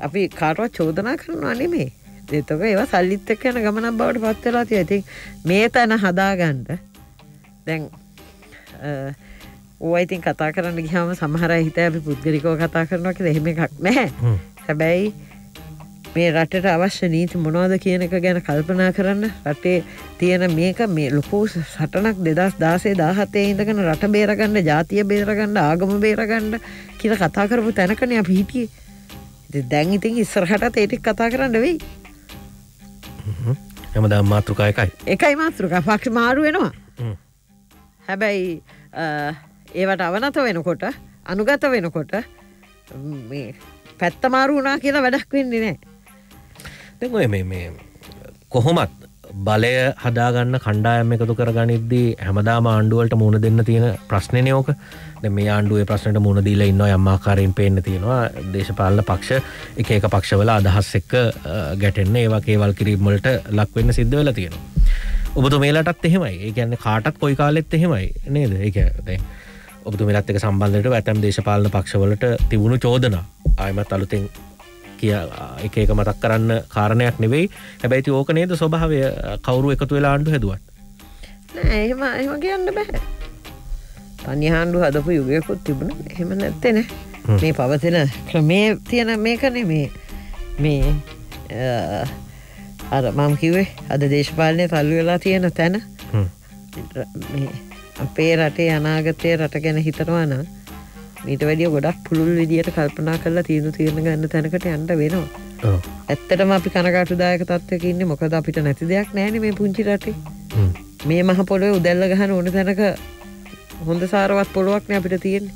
අපි කාටවත් චෝදනා කරනවා නෙමේ දෙතක ඒවා සල්ලිත් එක්ක යන ගමනක් බවට පත්වෙලා තිය ඉතින් මේ තැන හදාගන්ඩ දැන් ඕයිතින් කතා කරන්න ගිහම සමහර හිත අපි පුද්ගලිකෝ කතා කරනවා කිය එහෙම එකක් නැහැ. හ්ම්. හැබැයි මේ රටට අවශ්‍ය නීති මොනවද කියන එක ගැන කල්පනා කරන්න. රටේ තියෙන මේක මේ ලොකෝ සටනක් දෙදස් දාසේ දාහතේ ඉඳගෙන රට බේරගන්න ජාතිය බේරගන්න ආගම බේරගන්න කියල කතා කරපු තැනකන අප හිටිය. දැන් ඉතින් ඉස්සරහට ඒටික් කතා කරන්න වෙයි. එම දම් මාතෘකා එකයි. මාතෘක. පක්ෂ මාරු වෙනවා. හැබැයි ඒවට අවනත වෙනකොට අනුගත වෙනකොට පැත්ත මාරු වනා කියලා වැඩක් වෙන්නේ නෑ දැන් ඔය මේ මේ කොහොමත් බලය හදාගන්න කණ්ඩායම එකතු කරගනිද්දී හැමදාම ආණ්ඩුවලට මුණ දෙන්න තියෙන ප්‍රශ්නයෝක මේ ආණ්ඩුවේ ප්‍රශ්නට මුණ දීල ඉන්න යම්මාකාරයෙන් පේන්න තියෙනවා. දේශපාලන පක්ෂ එක එක පක්ෂවල අදහස් එක්ක අ, ගැටෙන්න ඒවා කේවල් කිරීමලට ලක්වෙන්න සිද්ධ වෙලා තියෙනවා. ඔබතු මේලටත් එහෙමයි. ඒ ගැන්න කාටත් කොයි කාලෙත් එහෙමයි නේද? ඒක දැන් ඔබතු මෙලත් එක සම්බන්ධට ඇතැම් දේශපාලන පක්ෂවලට තිබුණු චෝදන. ආයමත් අලුතෙන් කිය එක එක මතක් කරන්න කාරණයක් නෙවෙයි. හැබැයිති ඕක නේද ස්වභාවය? කවරු එකතු වෙලා ආණ්ඩු හැදුවත්? එහෙම එහෙම කියන්න බැහැ තනිහාණ්ඩු හදපු යුගයකුත් තිබුණ. එහෙම නැත්තෙන මේ පවතින ක්‍රමේ තියෙන මේකන මේ මේ අර මම කිවේ අද දේශපාලනය තල්ලු වෙලා තියෙන තැන. මේ අපේ රටේ අනාගතය රට ගැන හිතනවා නම් මීට වැඩිය ගොඩක් පුළුල් විදියට කල්පනා කරලා තීරු තීරණ ගන්න තැනකට යන්න වෙනවා. ඇත්තටම අපි කනකාටුදායක තත්වක ඉන්න මොකද අපිට නැති දෙයක් නෑන මේ පුංචි රටේ. මේ මහ පොළොව උදැල්ල ගහන ඕන තැනක හොඳ සාරවත් පොළුවක්න අපිට තියෙන්නේ.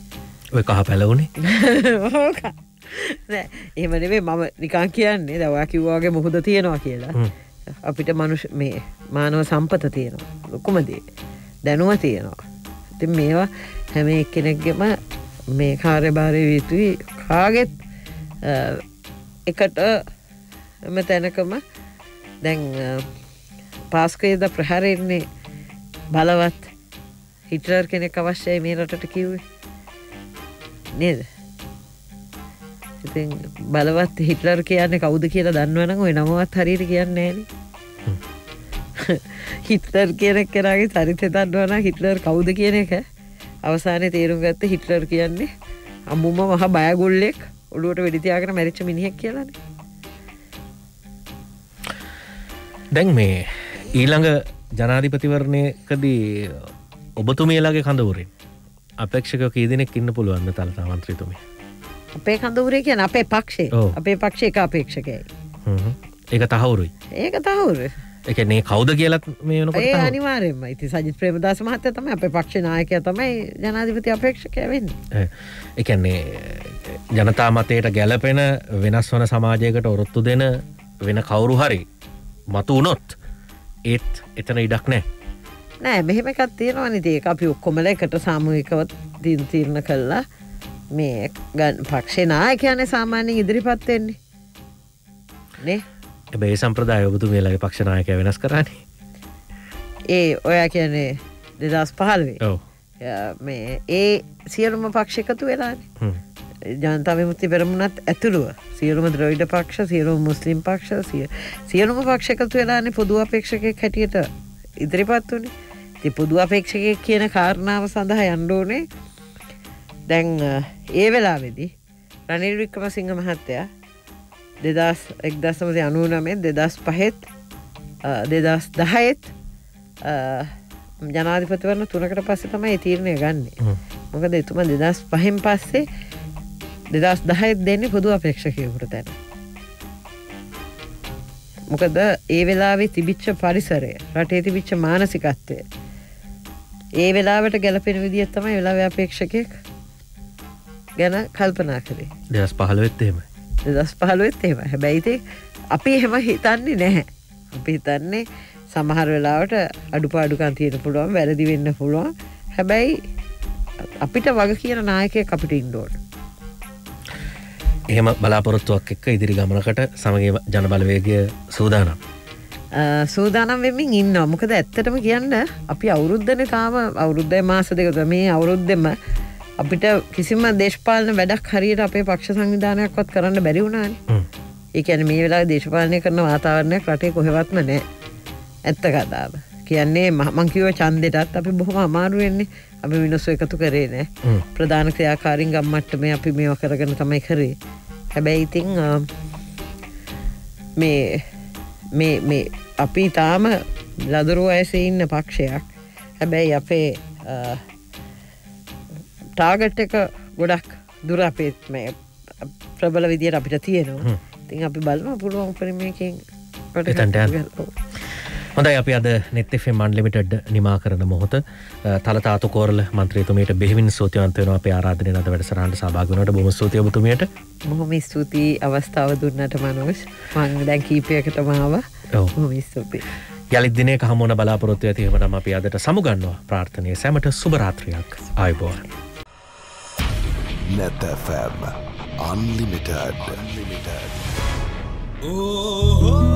ඔය කහ පැලවුණේ ඕක. නෑ, එහෙම නෙවේ මම නිකන් කියන්නේ දවා කිව්වාගේ මුහුද තියෙනවා කියලා. අපිට මනුෂ මේ මානව සම්පත තියෙනවා. ලොකුමදේ දැනුව තියෙනවා. ඉතින් මේවා හැම එක්කෙනෙක්ගෙම මේ කාර්යභාරය යුතුයි කාගෙත් එකට එම තැනකම දැන් පාස්කයද ප්‍රහරෙන්නේ බලවත් හිටරර් කෙනෙක් අවශ්‍යයි මේ රටට කිව්වේ. නේද? ඉතින් බලවත් හිටලර් කියන්නේ කවුද කියලා දන්නවනම් ඔය නමවත් හරියට කියන්නේ නෑනේ හිටලර් කියන කෙනගේ චරිතය දන්නවනම් හිටලර් කවුද කියන එක අවසානයේ තේරුම් ගත්ත හිටලර් කියන්නේ අම්මුම මහ බයගුල්ලෙක් ඔළුවට වෙඩි තියාගෙන මැරිච්ච මිනිහෙක් කියලානේ. දැන් මේ ඊළඟ ජනාධිපතිවරණයකදී ඔබතුමියලාගේ කඳවුරින් අපේක්ෂක කීදනෙක් ඉන්න පුළුවන්න තලතා මන්ත්‍රතුමි අපේ කඳවුරේ කියන අපේ පක්ෂේ. අපේ පක්ෂ එක අපේක්ෂකයි ඒක තහවුරුයි. ඒක තහවුරු එකනේ කවුද කියලත් මේ වෙනකොට තහවුරු. අනිවාරෙන්ම ඉති සජිත් ප්‍රේමදාස මහත්තය තමයි අපේ පක්ෂ නායකය තමයි ජනාධිපති අපේක්ෂකය වෙන්න. ඒ, එකන්නේ ජනතා මතයට ගැලපෙන වෙනස් වන සමාජයකට ඔරොත්තු දෙන වෙන කවුරු හරි මතු වනොත් ඒත් එතන ඉඩක් නෑ නෑ මෙහෙම එකත් තියෙනවා. ඒක අපි ඔක්කොමල එකට සාමූහිකව තින් තීරණ කල්ලා මේ ගන් පක්ෂේ නායකයනේ සාමාන්‍යෙන් ඉදිරිපත් වෙන්නේ. නේ එබේ සම්ප්‍රදාය ඔබතුමියලගේ පක්ෂනායකය වෙනස් කරන්නේ ඒ ඔයා කියන්නේ දෙදස් පහල්වේ මේ ඒ සියලුම පක්ෂ එකතු වෙලානේ. ජනතා විමුක්ති පෙරමුණත් ඇතුළුව. සියලුම ද්‍රවිඩ පක්ෂ සියලුම මුස්ලිම් පක්ෂ සිය සියලුම පක්ෂකතු වෙලානේ පොදු අපේක්ෂකයක් හැටියට ඉදිරිපත් වනේ ති පොදු අපේක්ෂකයක් කියන කාරණාව සඳහා යන්ඩෝනේ දැන් ඒ වෙලා වෙදි රනිල් වික්‍රම සිංහ මහත්තයා දෙදස් එක්දසමති අනුව නමේ දෙදස් පහෙත් දෙදස් දහයත් ජනාධිපතිවරන තුනකට පස්සේ තමයි තීරණය ගන්නේ. මොකද එතුම දෙදස් පහෙන් පස්සේ දෙදස් දහයත් දෙන්නේ පොදු අපේක්ෂකයකුට තැන. මොකද ඒ වෙලාවේ තිබිච්ච පරිසරය රටේ තිබිච්ච මානසිකත්වය ඒ වෙලාවට ගැලපෙන විදිියත් තමයි වෙලා අපේක්ෂකයෙක් ගැන කල්පනා කරේ. දෙස් පහළවෙත් එහෙම දස් පහළුවත් එහෙම. හැබැයිති අපි එහෙම හිතන්නේ නැහැ. අපි හිතන්නේ සමහර වෙලාවට අඩුපාඩුකන් තියෙන පුළුවන් වැරදි වෙන්න පුළුවන්. හැබැයි අපිට වග කියන නායකය අපිට ඉන්ඩෝට එහෙම බලාපොරොත්තුවක් එක්ක ඉදිරි ගමනකට සමගේ ජනබලවේගය සූදානම්. සූදානම් වෙමින් ඉන්න මොකද ඇත්තටම කියන්න අපි අවුරුද්ධන තාම අවුරුද්ධය මාස දෙකත මේ අවුරුද්ධෙම අපිට කිසිම දේශපාලන වැඩක් හරියට අපේ පක්ෂ සංවිධානයක්වත් කරන්න බැරි වුණාන. ඒකැන මේ වෙලා දේශපාලනය කරන වාතාවරණයක් රටේ කොහෙවත්ම නෑ ඇත්ත කතාව. කියන්නේ මංකිව චන්දෙටත් අපි බොහොම අමාරුවෙන්නේ අපි මිනිස්සු එකතු කරේ නෑ. ප්‍රධාන ක්‍රියාකාරින් ගම්මට්ට මේ අපි මේව කරගෙන තමයි කරේ. හැබැයි ඉතිං මේ මේ මේ අපි තාම ලදරුව ඇස ඉන්න පක්ෂයක්. හැබැයි අපේ ටාගට් එක ගොඩක් දුර අපේත් මේ ප්‍රබල විදියට අපිට තියෙනවා. තින් අපි බලම පුළුවන් යන්න. හොඳයි අපි අද නෙත්තෙේ මන්ලිමිටඩ් නිමා කරන මොහොත. තලතාතු කෝරල මන්ත්‍රේතුමයට බෙහිවින් සූතියන්තයන අප ආරාධනය නද වැඩසරන්ට සභාගනට බොම සූතියබතුමයට බොහොම ස්තුතියි අවස්ථාව දුන්නට මනෝස් මං දැන් කීපයකට මාව ඔව්. හොම ස්තුපි යළිත් දිනේ හමුණ බලාපොරොත්තු ඇතිවීමට අපි අදට සමුගන්නවා ප්‍රාර්ථනය සැමට. සුභරාත්‍රයක් අයිබෝන්. නැතැෆම් අන්ලිමිටඩ් අන්ලිමිටඩ් Oh,